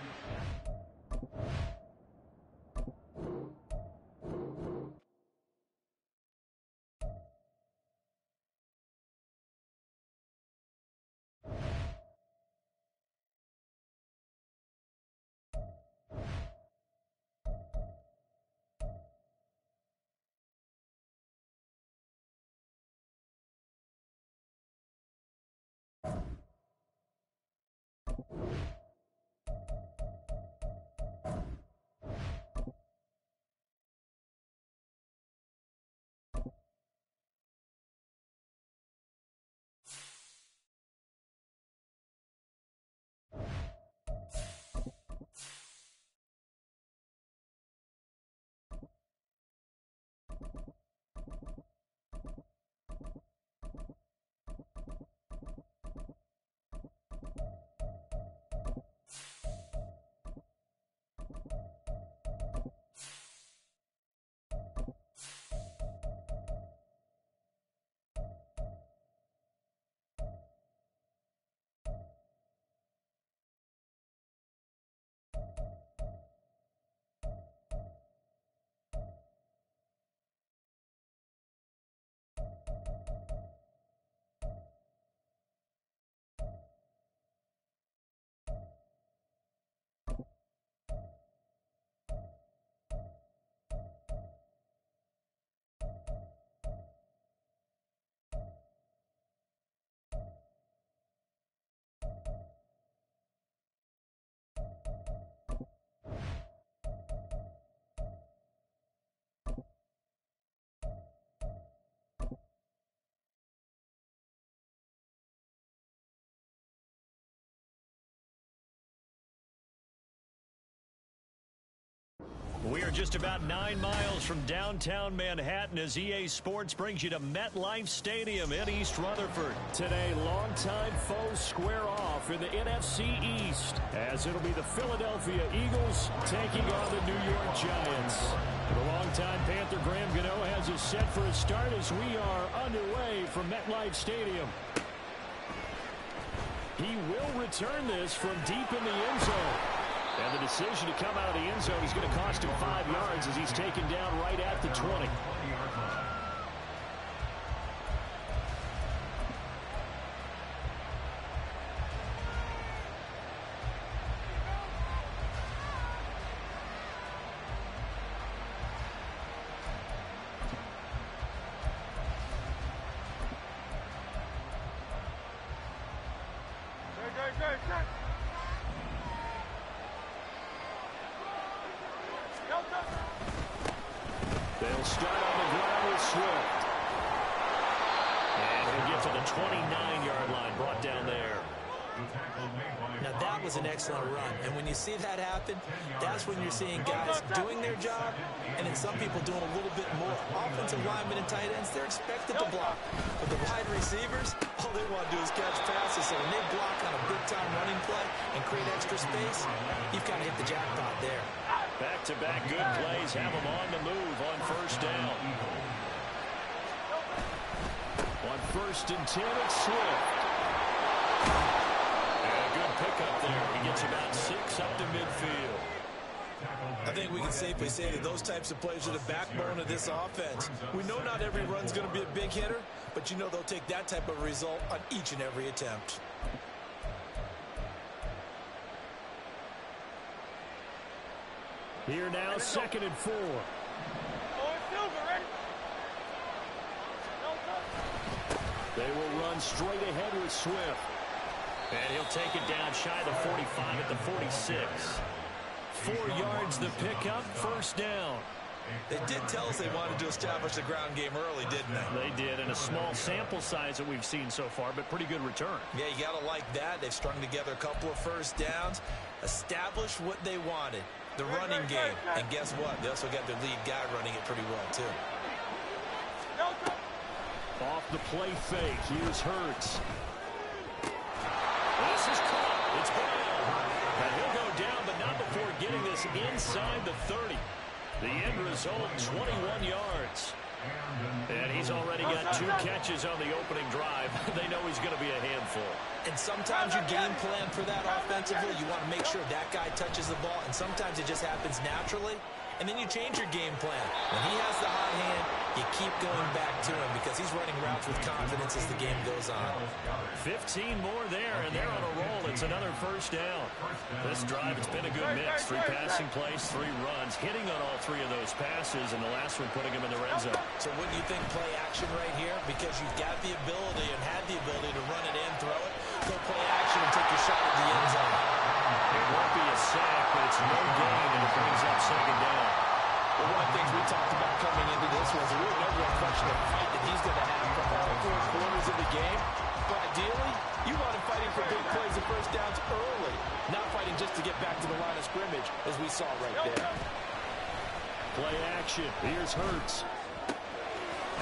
Speaker 1: We are just about nine miles from downtown Manhattan as EA Sports brings you to MetLife Stadium in East Rutherford. Today, longtime foes square off in the NFC East as it'll be the Philadelphia Eagles taking on the New York Giants. The longtime Panther Graham Gano has us set for a start as we are underway from MetLife Stadium. He will return this from deep in the end zone. And the decision to come out of the end zone is going to cost him five yards as he's taken down right at the 20.
Speaker 3: See that happen, that's when you're seeing guys doing their job, and then some people doing a little bit more. Offensive linemen and tight ends, they're expected to block, but the wide receivers, all they want to do is catch passes. So when they block on a big-time running play and create extra space, you've got to hit the jackpot there.
Speaker 1: Back-to-back good plays have them on the move on first down. On first and 10, it's Swift. And a pickup there. He gets about six up to midfield.
Speaker 3: I think we can safely say that those types of plays are the backbone of this offense. We know not every run's going to be a big hitter, but you know they'll take that type of result on each and every attempt.
Speaker 1: Here now, second and four.
Speaker 6: Owen Silver, ready? Delta.
Speaker 1: They will run straight ahead with Swift. And he'll take it down shy of the 45 at the 46. Four yards the pickup, first down.
Speaker 3: They did tell us they wanted to establish the ground game early, didn't they?
Speaker 1: They did in a small sample size that we've seen so far, but pretty good return.
Speaker 3: Yeah, you got to like that. They've strung together a couple of first downs, established what they wanted, the running game. And guess what? They also got their lead guy running it pretty well, too.
Speaker 1: Off the play fake, here's Hurts. This is caught. It's Brown. And he'll go down, but not before getting this inside the 30. The end result, 21 yards. And he's already got two catches on the opening drive. they know he's going to be a handful.
Speaker 3: And sometimes you game plan for that offensively. You want to make sure that guy touches the ball, and sometimes it just happens naturally. And then you change your game plan. When he has the hot hand, you keep going back to him because he's running routes with confidence as the game goes on.
Speaker 1: 15 more there, and they're on a roll. It's another first down. This drive, it's been a good mix. Three passing plays, three runs, hitting on all three of those passes, and the last one putting him in the red zone.
Speaker 3: So wouldn't you think play action right here? Because you've got the ability and had the ability to run it in, throw it, go play action as we saw right there.
Speaker 1: Play action. Here's Hurts.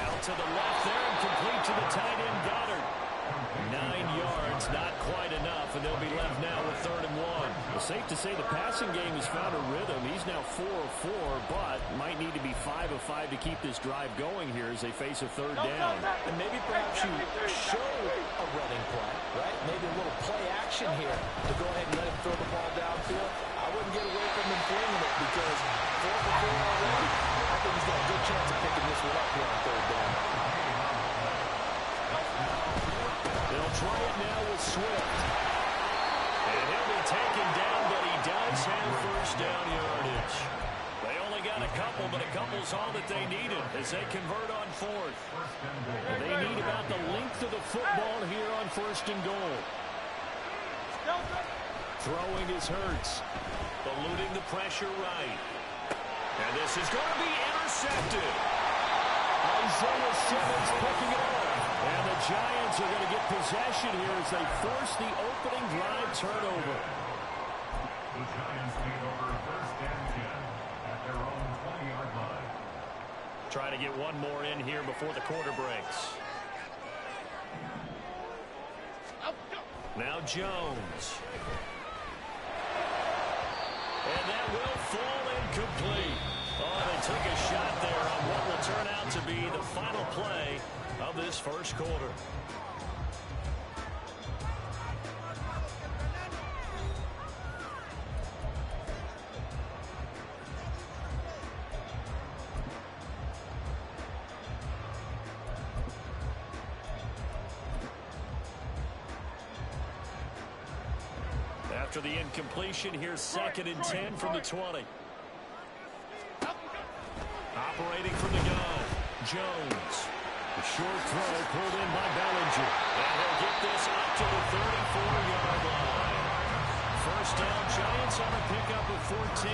Speaker 1: Out to the left there and complete to the tight end Goedert. Nine yards, not quite enough, and they'll be left now with third and one.
Speaker 4: Well, safe to say the passing game has found a rhythm. He's now 4 of 4, but might need to be 5 of 5 to keep this drive going here as they face a third down.
Speaker 3: And maybe perhaps you show a running play, right? Maybe a little play action here to go ahead and let him throw the ball
Speaker 1: all that they needed as they convert on fourth. They need about the length of the football here on first and goal. Throwing his Hurts. Eluding the pressure right. And this is going to be intercepted. Isaiah Simmons picking it up. And the Giants are going to get possession here as they force the opening drive turnover.
Speaker 5: The Giants lead over
Speaker 1: Try to get one more in here before the quarter breaks. Now Jones. And that will fall incomplete. Oh, they took a shot there on what will turn out to be the final play of this first quarter. Incompletion, here's second and 10 from the 20. Operating from the gun, Jones. The short throw pulled in by Bellinger. And he'll get this up to the 34-yard line. First down, Giants on a pickup of 14.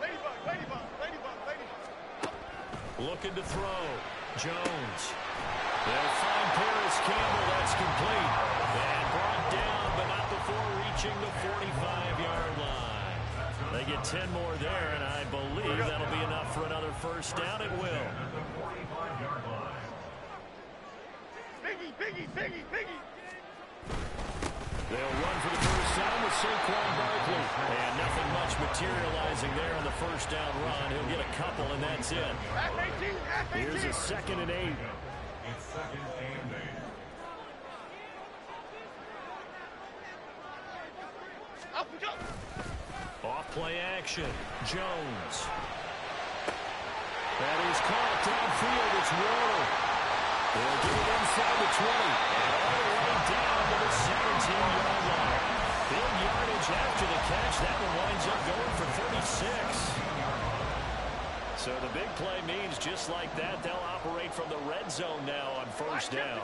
Speaker 6: Ladybug, ladybug, ladybug, ladybug.
Speaker 1: Looking to throw. Jones. They'll find Parris Campbell. That's complete. And brought down, but not before reaching the 45-yard line. They get 10 more there, and I believe that'll be enough for another first down. It will.
Speaker 6: Biggie, biggie, biggie, biggie.
Speaker 1: They'll run for the first down with Saquon Barkley. And nothing much materializing there on the first down run. He'll get a couple, and that's it.
Speaker 6: Half 18, half 18.
Speaker 1: Here's a second and eight. Off play action. Jones. That is caught downfield. It's Waller. They'll get it inside the 20. And all the way down to the 17-yard line. Big yardage after the catch. That one winds up going for 36. So the big play means just like that, they'll operate from the red zone now on first down.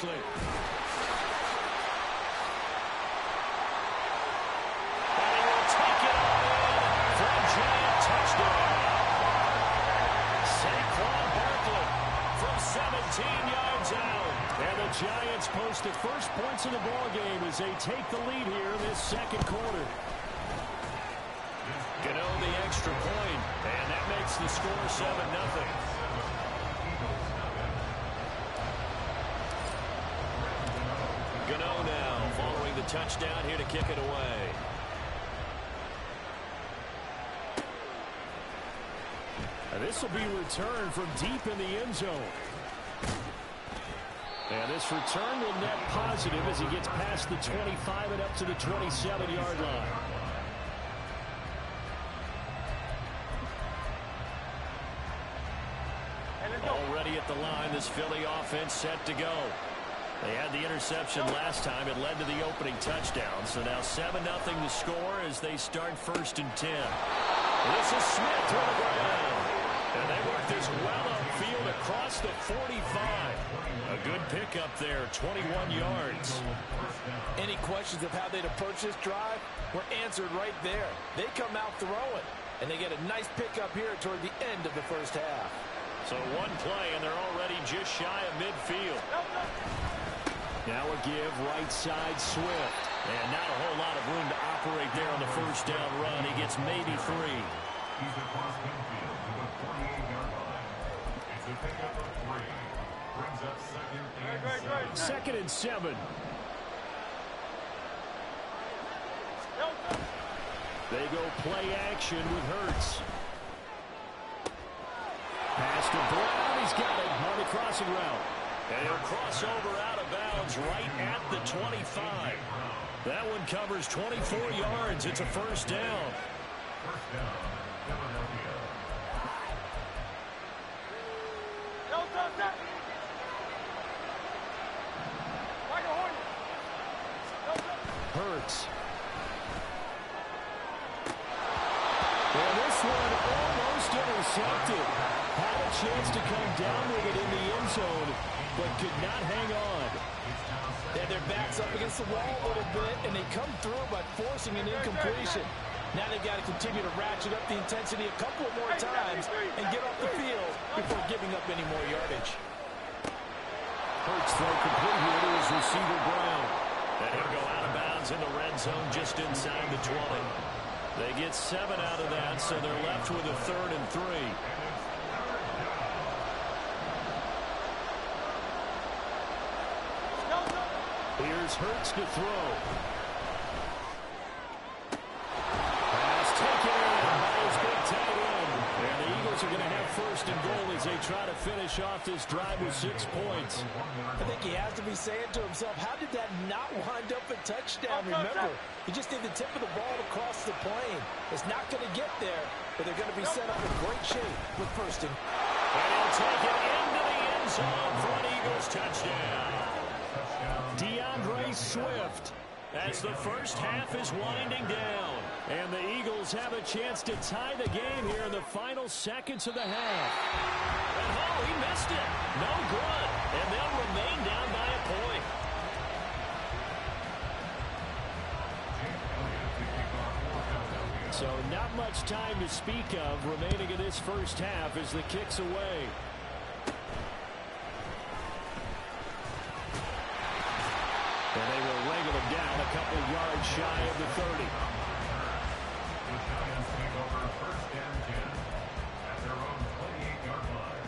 Speaker 1: The Giants post the first points of the ball game as they take the lead here in this second quarter. Gano the extra point, and that makes the score 7-0. Gano now following the touchdown here to kick it away. And this will be returned from deep in the end zone. And this return will net positive as he gets past the 25 and up to the 27-yard line. Already at the line, this Philly offense set to go. They had the interception last time. It led to the opening touchdown. So now 7-0 the score as they start first and 10. This is Smith to the ground. And they work this well upfield across the 45. A good pickup there, 21 yards.
Speaker 3: Any questions of how they'd approach this drive were answered right there. They come out throwing, and they get a nice pickup here toward the end of the first half.
Speaker 1: So one play, and they're already just shy of midfield. Now a give right side Swift. And not a whole lot of room to operate there on the first down run. He gets maybe three.
Speaker 5: He's across midfield to the 48-yard line. It's a pickup of three. Brings second and
Speaker 6: Great, great,
Speaker 5: seven.
Speaker 1: Second and seven. They go play action with Hurts. Pass to Brown. He's got it on the crossing route. And he'll cross over out of bounds right at the 25. That one covers 24 yards. It's a first down.
Speaker 5: First down, Philadelphia.
Speaker 1: Hurts. They
Speaker 4: one almost intercepted. Had a chance to come down with it in the end zone, but could not hang on.
Speaker 3: And their backs up against the wall a little bit, and they come through by forcing an incompletion. Now they've got to continue to ratchet up the intensity a couple more times and get off the field before giving up any more yardage.
Speaker 4: Hurts throw complete here to his receiver Brown.
Speaker 1: And he'll go out of bounds in the red zone just inside the 20. They get seven out of that, so they're left with a third and three.
Speaker 4: Here's Hurts to throw. Pass taken in by his big tight end. And the Eagles are going to have first and goal as they try to finish off this drive with six points.
Speaker 3: I think he has to be saying to himself, how did that not wind up a touchdown? Oh, Remember, he just did the tip of the ball across the plane. It's not going to get there, but they're going to be set up in great shape with first and...
Speaker 1: And he'll take it into the end zone for an Eagles touchdown.
Speaker 4: D'Andre Swift as the first half is winding down. And the Eagles have a chance to tie the game here in the final seconds of the half.
Speaker 1: And oh, he missed it. No good. And they'll remain down by a point.
Speaker 4: So not much time to speak of remaining in this first half as the kick's away. And they will wrangle him down a couple yards shy of the 30.
Speaker 5: The Giants take over first and 10 at their own 28-yard line.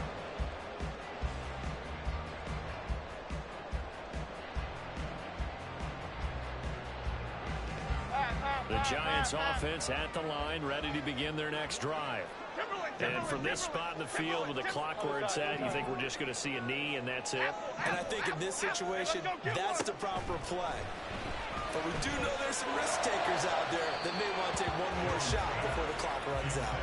Speaker 1: The Giants offense at the line, ready to begin their next drive. And from this spot in the field with the clock where it's at, you think we're just going to see a knee and that's it?
Speaker 3: And I think in this situation, that's the proper play. But we do know there's some risk takers out there that may want to take one more shot before the clock runs out.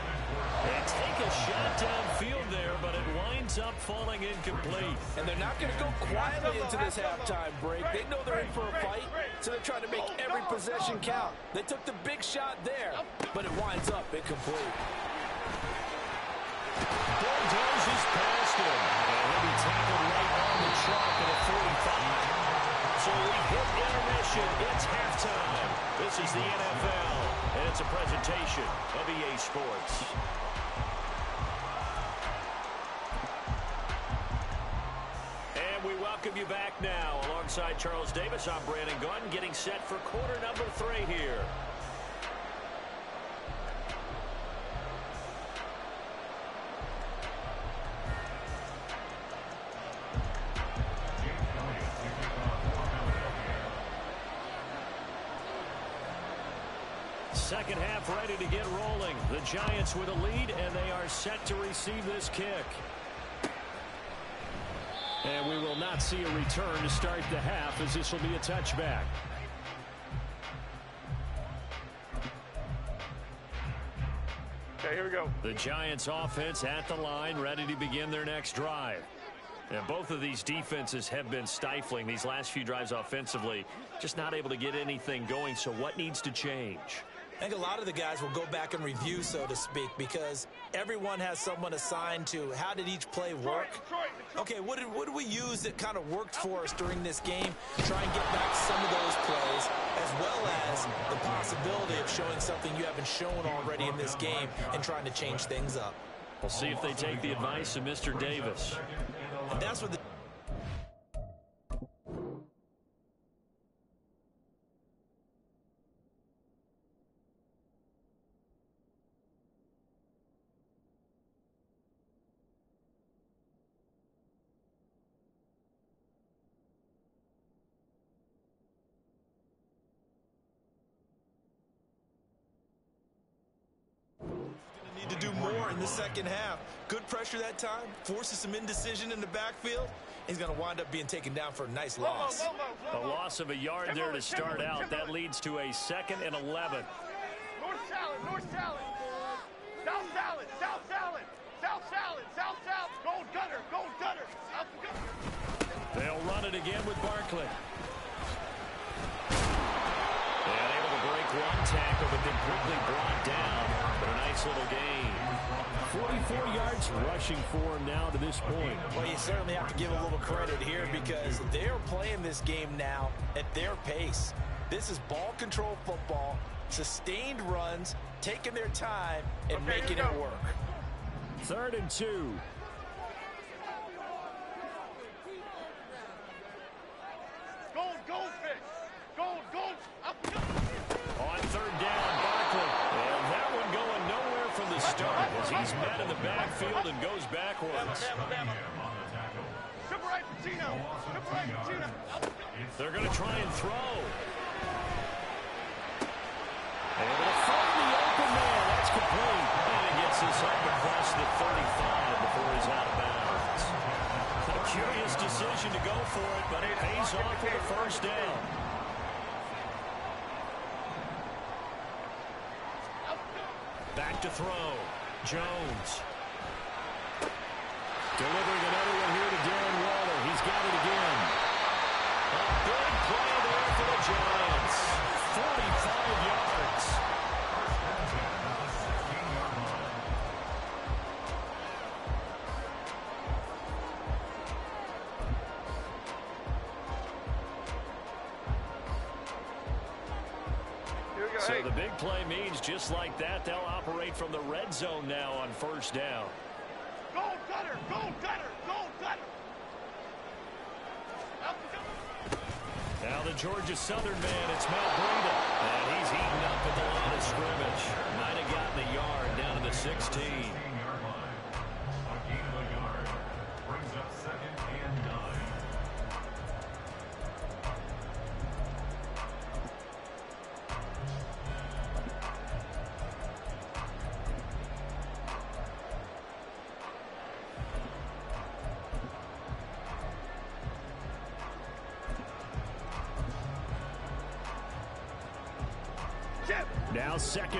Speaker 1: They take a shot downfield there, but it winds up falling incomplete.
Speaker 3: And they're not going to go quietly into this halftime break. They know they're in for a fight, so they're trying to make every possession count. They took the big shot there, but it winds up incomplete.
Speaker 1: Bulldozes past him. And he'll be tackled right on the chalk at a 45. So we hit intermission. It's halftime. This is the NFL, and it's a presentation of EA Sports. And we welcome you back now. Alongside Charles Davis, I'm Brandon Gaudin, getting set for quarter number three here. Giants with a lead, and they are set to receive this kick.
Speaker 4: And we will not see a return to start the half as this will be a touchback.
Speaker 6: Okay, here we go.
Speaker 1: The Giants offense at the line, ready to begin their next drive. And both of these defenses have been stifling these last few drives offensively. Just not able to get anything going, so what needs to change?
Speaker 3: I think a lot of the guys will go back and review, so to speak, because everyone has someone assigned to how did each play work. Okay, what did, what did we use that kind of worked for us during this game? Try and get back some of those plays, as well as the possibility of showing something you haven't shown already in this game and trying to change things up.
Speaker 1: We'll see if they take the advice of Mr. Davis.
Speaker 3: And that's what the in the second half. Good pressure that time, forces some indecision in the backfield. He's going to wind up being taken down for a nice loss.
Speaker 1: A loss of a yard there to start out. That leads to a second and 11.
Speaker 6: North salad, north salad. South salad, south salad. South salad, south south. Gold gutter, gold gutter. South gutter.
Speaker 1: They'll run it again with Barkley. And able to break one tackle, but then quickly brought down. But a nice little gain.
Speaker 4: 44 yards rushing for him now to this point.
Speaker 3: Well, you certainly have to give a little credit here because they're playing this game now at their pace. This is ball control football, sustained runs, taking their time, and
Speaker 6: Okay,
Speaker 3: making it work.
Speaker 4: Third and two.
Speaker 6: Gold, goldfish. Gold, gold. Up,
Speaker 1: On third down, Barkley. And that one going nowhere from the start as he's met in the backfield and goes backwards. They're going to try and throw. Able to find the open man. That's complete. And he gets this up across the 35 before he's out of bounds. A curious decision to go for it, but it pays off with a first down. Back to throw. Jones. Delivering another one here to Darren Waller. He's got it again. A big play there for the Giants. 45 yards.
Speaker 6: Here we go.
Speaker 1: So the big play means just like that, they'll operate from the red zone now on first down.
Speaker 6: Gold gutter, gold gutter, gold gutter.
Speaker 1: Now the Georgia Southern man, it's Matt Breida. And he's heating up at the line of scrimmage. Might have gotten a yard down to the 16.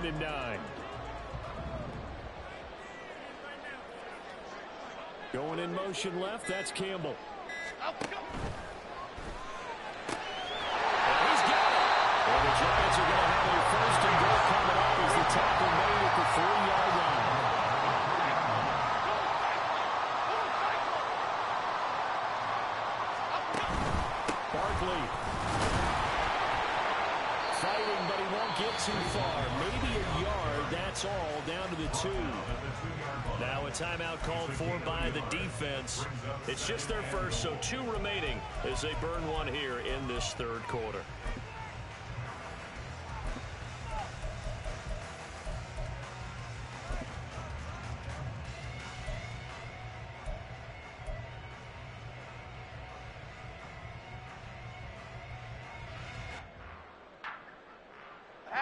Speaker 5: Second and nine.
Speaker 4: Going in motion left, that's Campbell.
Speaker 1: It's just their first, so two remaining as they burn one here in this third quarter.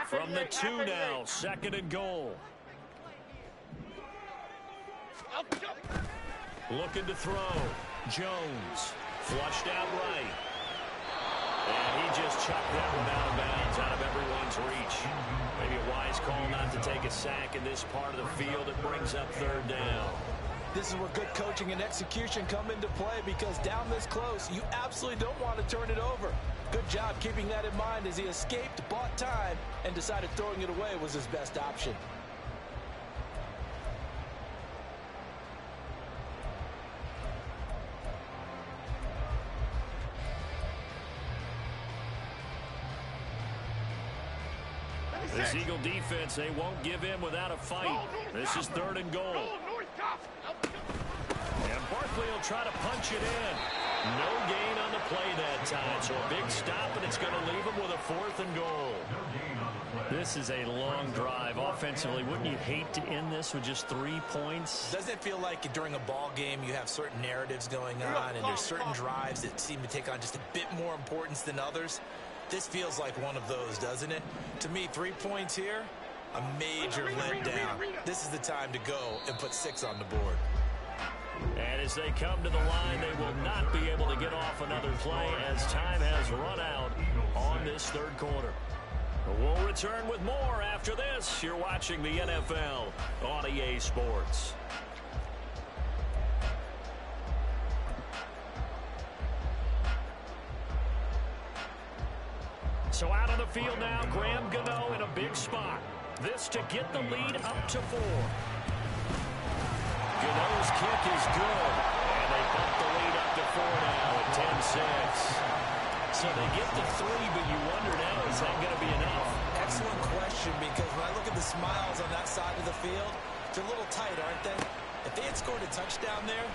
Speaker 1: From the two now, second and goal. Looking to throw. Jones. Flushed out right. And he just chucked that one out of bounds, out of everyone's reach. Maybe a wise call not to take a sack in this part of the field. It brings up third down.
Speaker 3: This is where good coaching and execution come into play because down this close, you absolutely don't want to turn it over. Good job keeping that in mind as he escaped, bought time, and decided throwing it away was his best option.
Speaker 1: Defense, they won't give in without a fight. This is third and goal.
Speaker 6: Gold, North Cop. Up, go.
Speaker 1: And Barkley will try to punch it in. No gain on the play that time. So a big stop, and it's going to leave him with a fourth and goal.
Speaker 4: This is a long drive offensively. Wouldn't you hate to end this with just three points?
Speaker 3: Doesn't it feel like during a ball game you have certain narratives going on and there's certain drives that seem to take on just a bit more importance than others? This feels like one of those, doesn't it? To me, three points here, a major letdown. This is the time to go and put six on the board.
Speaker 1: And as they come to the line, they will not be able to get off another play as time has run out on this third quarter. We'll return with more after this. You're watching the NFL on EA Sports. So out on the field now, Graham Gano in a big spot. This to get the lead up to four. Gano's kick is good. And they bump the lead up to four now at 10-6. So they get the three, but you wonder now, is that going to be enough?
Speaker 3: Excellent question, because when I look at the smiles on that side of the field, they're a little tight, aren't they? If they had scored a touchdown there,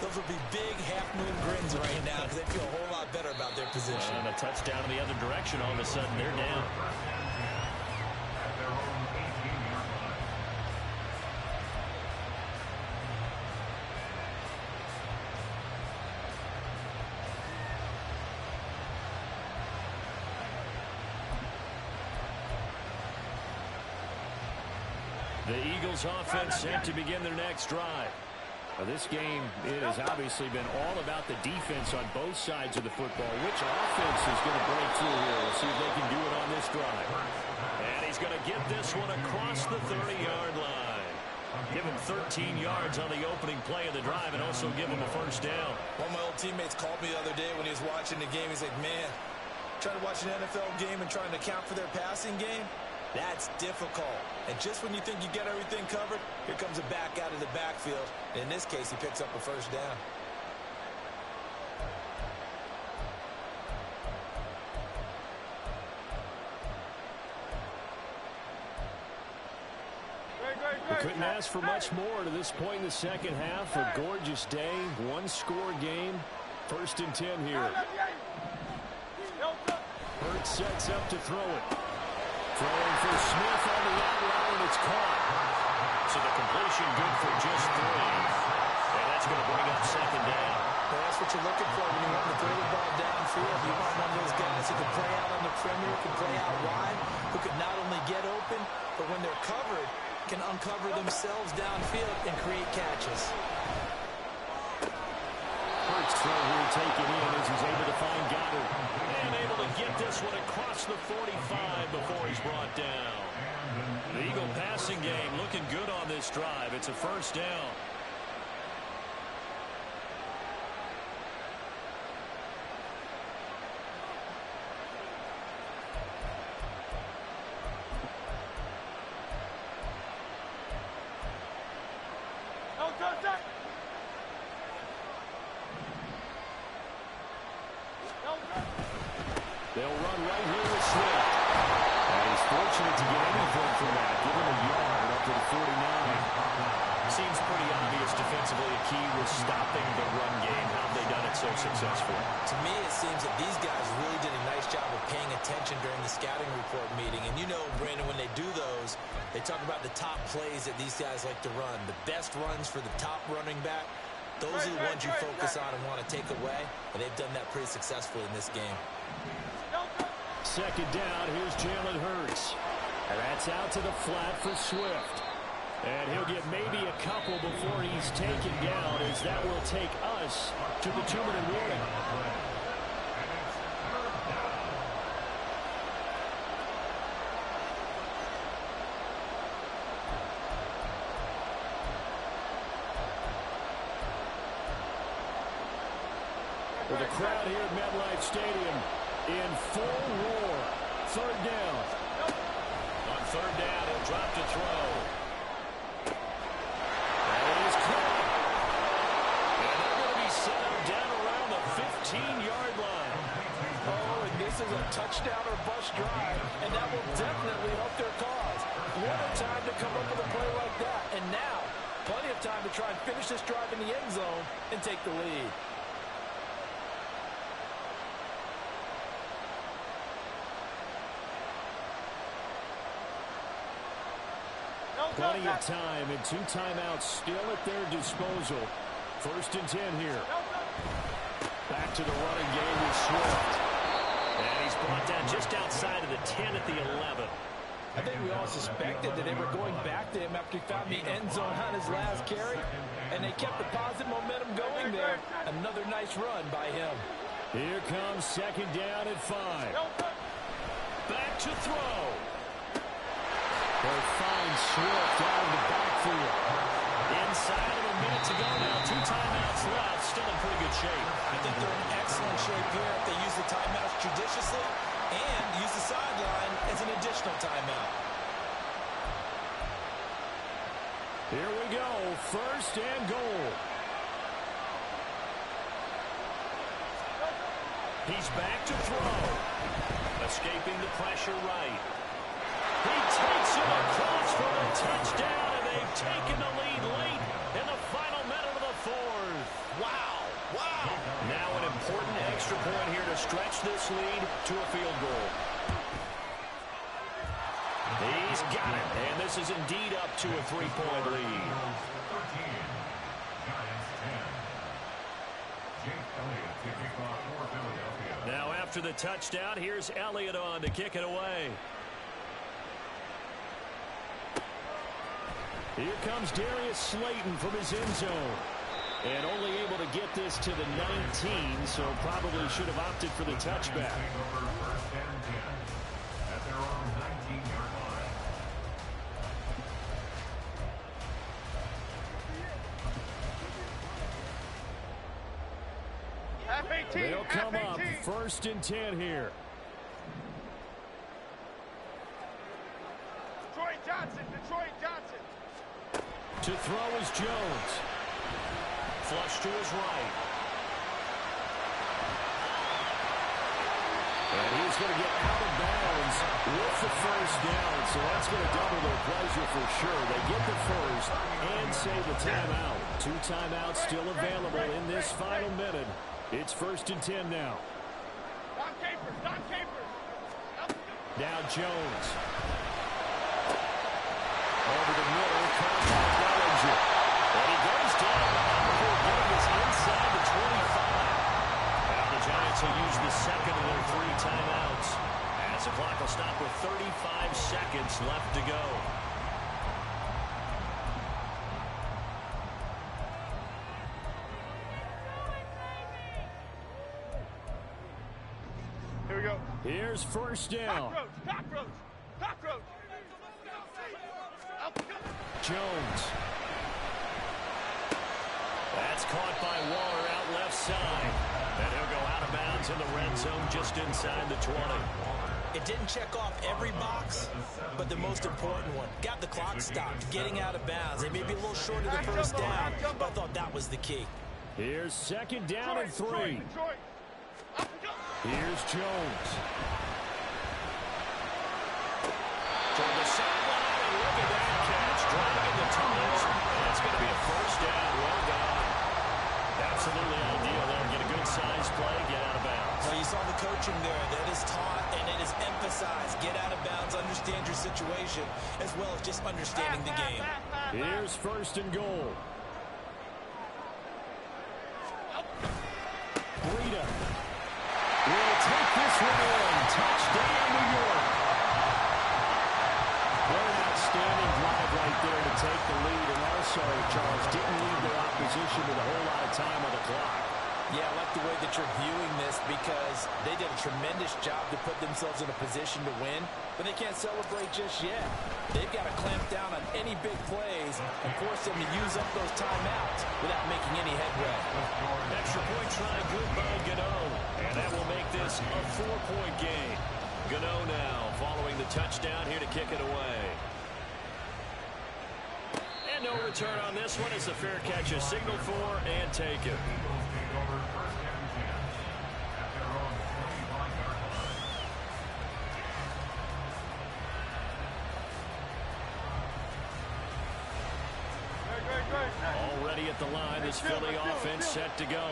Speaker 3: those would be big half-moon grins right now because they feel a whole lot better about their position.
Speaker 1: And a touchdown in the other direction, all of a sudden they're down. The Eagles offense set to begin their next drive. This game, it has obviously been all about the defense on both sides of the football. Which offense is going to break through here? We'll see if they can do it on this drive. And he's going to get this one across the 30-yard line. Give him 13 yards on the opening play of the drive and also give him a first down.
Speaker 3: One of my old teammates called me the other day when he was watching the game. He's like, man, trying to watch an NFL game and trying to account for their passing game, that's difficult. And just when you think you get everything covered, here comes a back out of the backfield. In this case, he picks up a first down.
Speaker 1: We couldn't ask for much more to this point in the second half. A gorgeous day, one-score game. First and 10 here. Hurts sets up to throw it. Throwing for Smith on the outline, and it's caught. So the completion good for just three. And that's going to bring up second down.
Speaker 3: Well, that's what you're looking for when you want to throw the ball downfield. You want one of those guys who can play out on the perimeter, can play out wide, who can not only get open, but when they're covered, can uncover themselves downfield and create catches.
Speaker 1: Hurts throw here taken in as he's able to find Goedert. And able to get this one across the 45 before he's brought down. The Eagle passing game looking good on this drive. It's a first down. The
Speaker 3: ones you focus on and want to take away. And they've done that pretty successfully in this game.
Speaker 1: Second down, here's Jalen Hurts. And that's out to the flat for Swift. And he'll get maybe a couple before he's taken down as that will take us to the two-minute warning. Full roar. Third down. On third down, he'll drop to throw. And it is caught. And they're going to be set up down around the 15-yard line.
Speaker 3: Oh, and this is a touchdown or bust drive, and that will definitely help their cause. What a time to come up with a play like that. And now, plenty of time to try and finish this drive in the end zone and take the lead.
Speaker 1: Plenty of time and two timeouts still at their disposal. First and 10 here. Back to the running game with Swift. And he's brought down just outside of the 10 at the 11.
Speaker 3: I think we all suspected that they were going back to him after he found the end zone on his last carry, and they kept the positive momentum going there. Another nice run by him.
Speaker 1: Here comes second down at five. Back to throw. They'll find Swift out of the backfield. Inside of a minute to go now. Two timeouts left. Still in pretty good shape.
Speaker 3: I think they're in excellent shape here if they use the timeouts judiciously and use the sideline as an additional timeout.
Speaker 1: Here we go, first and goal. He's back to throw. Escaping the pressure right. He takes it across for a touchdown, and they've taken the lead late in the final minute of the fourth.
Speaker 2: Wow. Wow.
Speaker 1: Now an important extra point here to stretch this lead to a field goal. He's got it, and this is indeed up to a three-point lead.
Speaker 5: Giants 10. Jake Elliott to kick off for Philadelphia.
Speaker 1: Now after the touchdown, here's Elliott on to kick it away. Here comes Darius Slayton from his end zone. And only able to get this to the 19, so probably should have opted for the touchback.
Speaker 5: Taking over first and 10 at their own 19-yard line.
Speaker 6: Half 18.
Speaker 1: They'll come up first and 10 here. To throw is Jones. Flush to his right. And he's going to get out of bounds with the first down, so that's going to double their pleasure for sure. They get the first and save the timeout. Two timeouts still available in this final minute. It's first and 10 now.
Speaker 6: Don Capers. Don Capers.
Speaker 1: Now Jones. Over the middle, second of their three timeouts. As the clock will stop with 35 seconds left to go.
Speaker 6: Here we go.
Speaker 1: Here's first down.
Speaker 6: Cockroach. Cockroach. Cockroach. Out.
Speaker 1: Jones. That's caught by Waller out left side. And he'll go out of bounds in the red zone just inside the 20.
Speaker 3: It didn't check off every box, but the most important one. Got the clock stopped, getting out of bounds. They may be a little short of the first down, but I thought that was the key.
Speaker 1: Here's second down and three.
Speaker 6: Detroit. Up we go.
Speaker 1: Here's Jones. From the sideline, and look at that catch. Driving the tunnels. That's going to be a first down. Well done. Absolutely ideal there. Get size play, get out of bounds.
Speaker 3: Well, you saw the coaching there. That is taught and it is emphasized. Get out of bounds, understand your situation, as well as just understanding the game.
Speaker 1: Here's first and goal. Breida will take this one in. Touchdown, New York. What an outstanding drive right there to take the lead. And also, Charles, didn't leave their opposition with a whole lot of time on the clock.
Speaker 3: Yeah, I like the way that you're viewing this because they did a tremendous job to put themselves in a position to win, but they can't celebrate just yet. They've got to clamp down on any big plays and force them to use up those timeouts without making any headway.
Speaker 1: Extra point try good by Gano. And that will make this a four-point game. Gano now following the touchdown here to kick it away. And no return on this one as the fair catch is signaled for and taken.
Speaker 5: Line,
Speaker 1: this Philly offense set to go.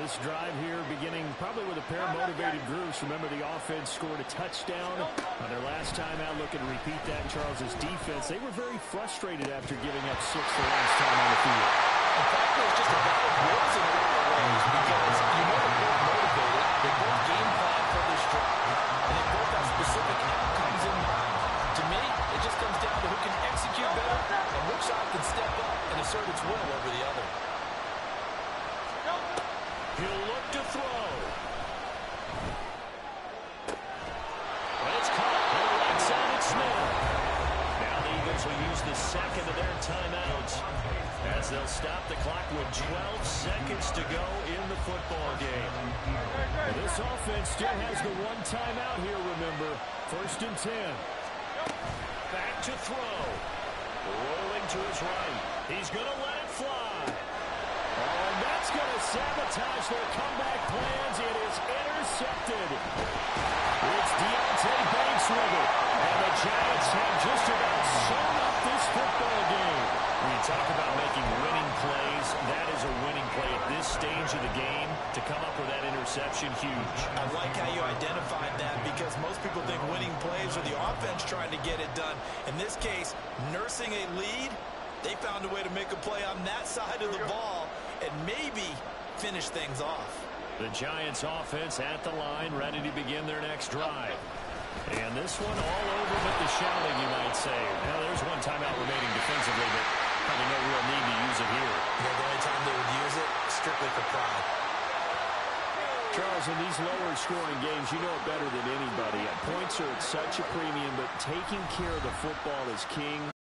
Speaker 1: This drive here beginning probably with a pair of motivated groups. Remember, the offense scored a touchdown on their last time out. Looking to repeat that in Charles's defense. They were very frustrated after giving up six the last time on the field.
Speaker 3: In fact, it was just a battle of wills in lot of ways because you know they're both motivated. They both game plan for this drive, and they both have specific outcomes in mind. To me, it just comes down to who can execute better and which side can step up and assert its will over the other.
Speaker 1: He'll look to throw. And it's caught on the right side at Smith. Now the Eagles will use the second of their timeouts as they'll stop the clock with 12 seconds to go in the football game. This offense still has the one timeout here, remember. First and 10. Back to throw. Rolling to his right. He's going to let it fly. Oh, and that's going to sabotage their comeback plans. It is intercepted. It's Deonte Banks with it. And the Giants have just about this football game. When you talk about making winning plays, that is a winning play at this stage of the game. To come up with that interception, huge.
Speaker 3: I like how you identified that because most people think winning plays are the offense trying to get it done. In this case, nursing a lead, they found a way to make a play on that side of the ball and maybe finish things off.
Speaker 1: The Giants offense at the line, ready to begin their next drive. And this one all over but the shouting, you might say. Now, there's one timeout remaining defensively, but probably no real need to use it here.
Speaker 3: Know, the only time they would use it, strictly for pride.
Speaker 7: Charles, in these lower scoring games, you know it better than anybody. Points are at such a premium, but taking care of the football is king.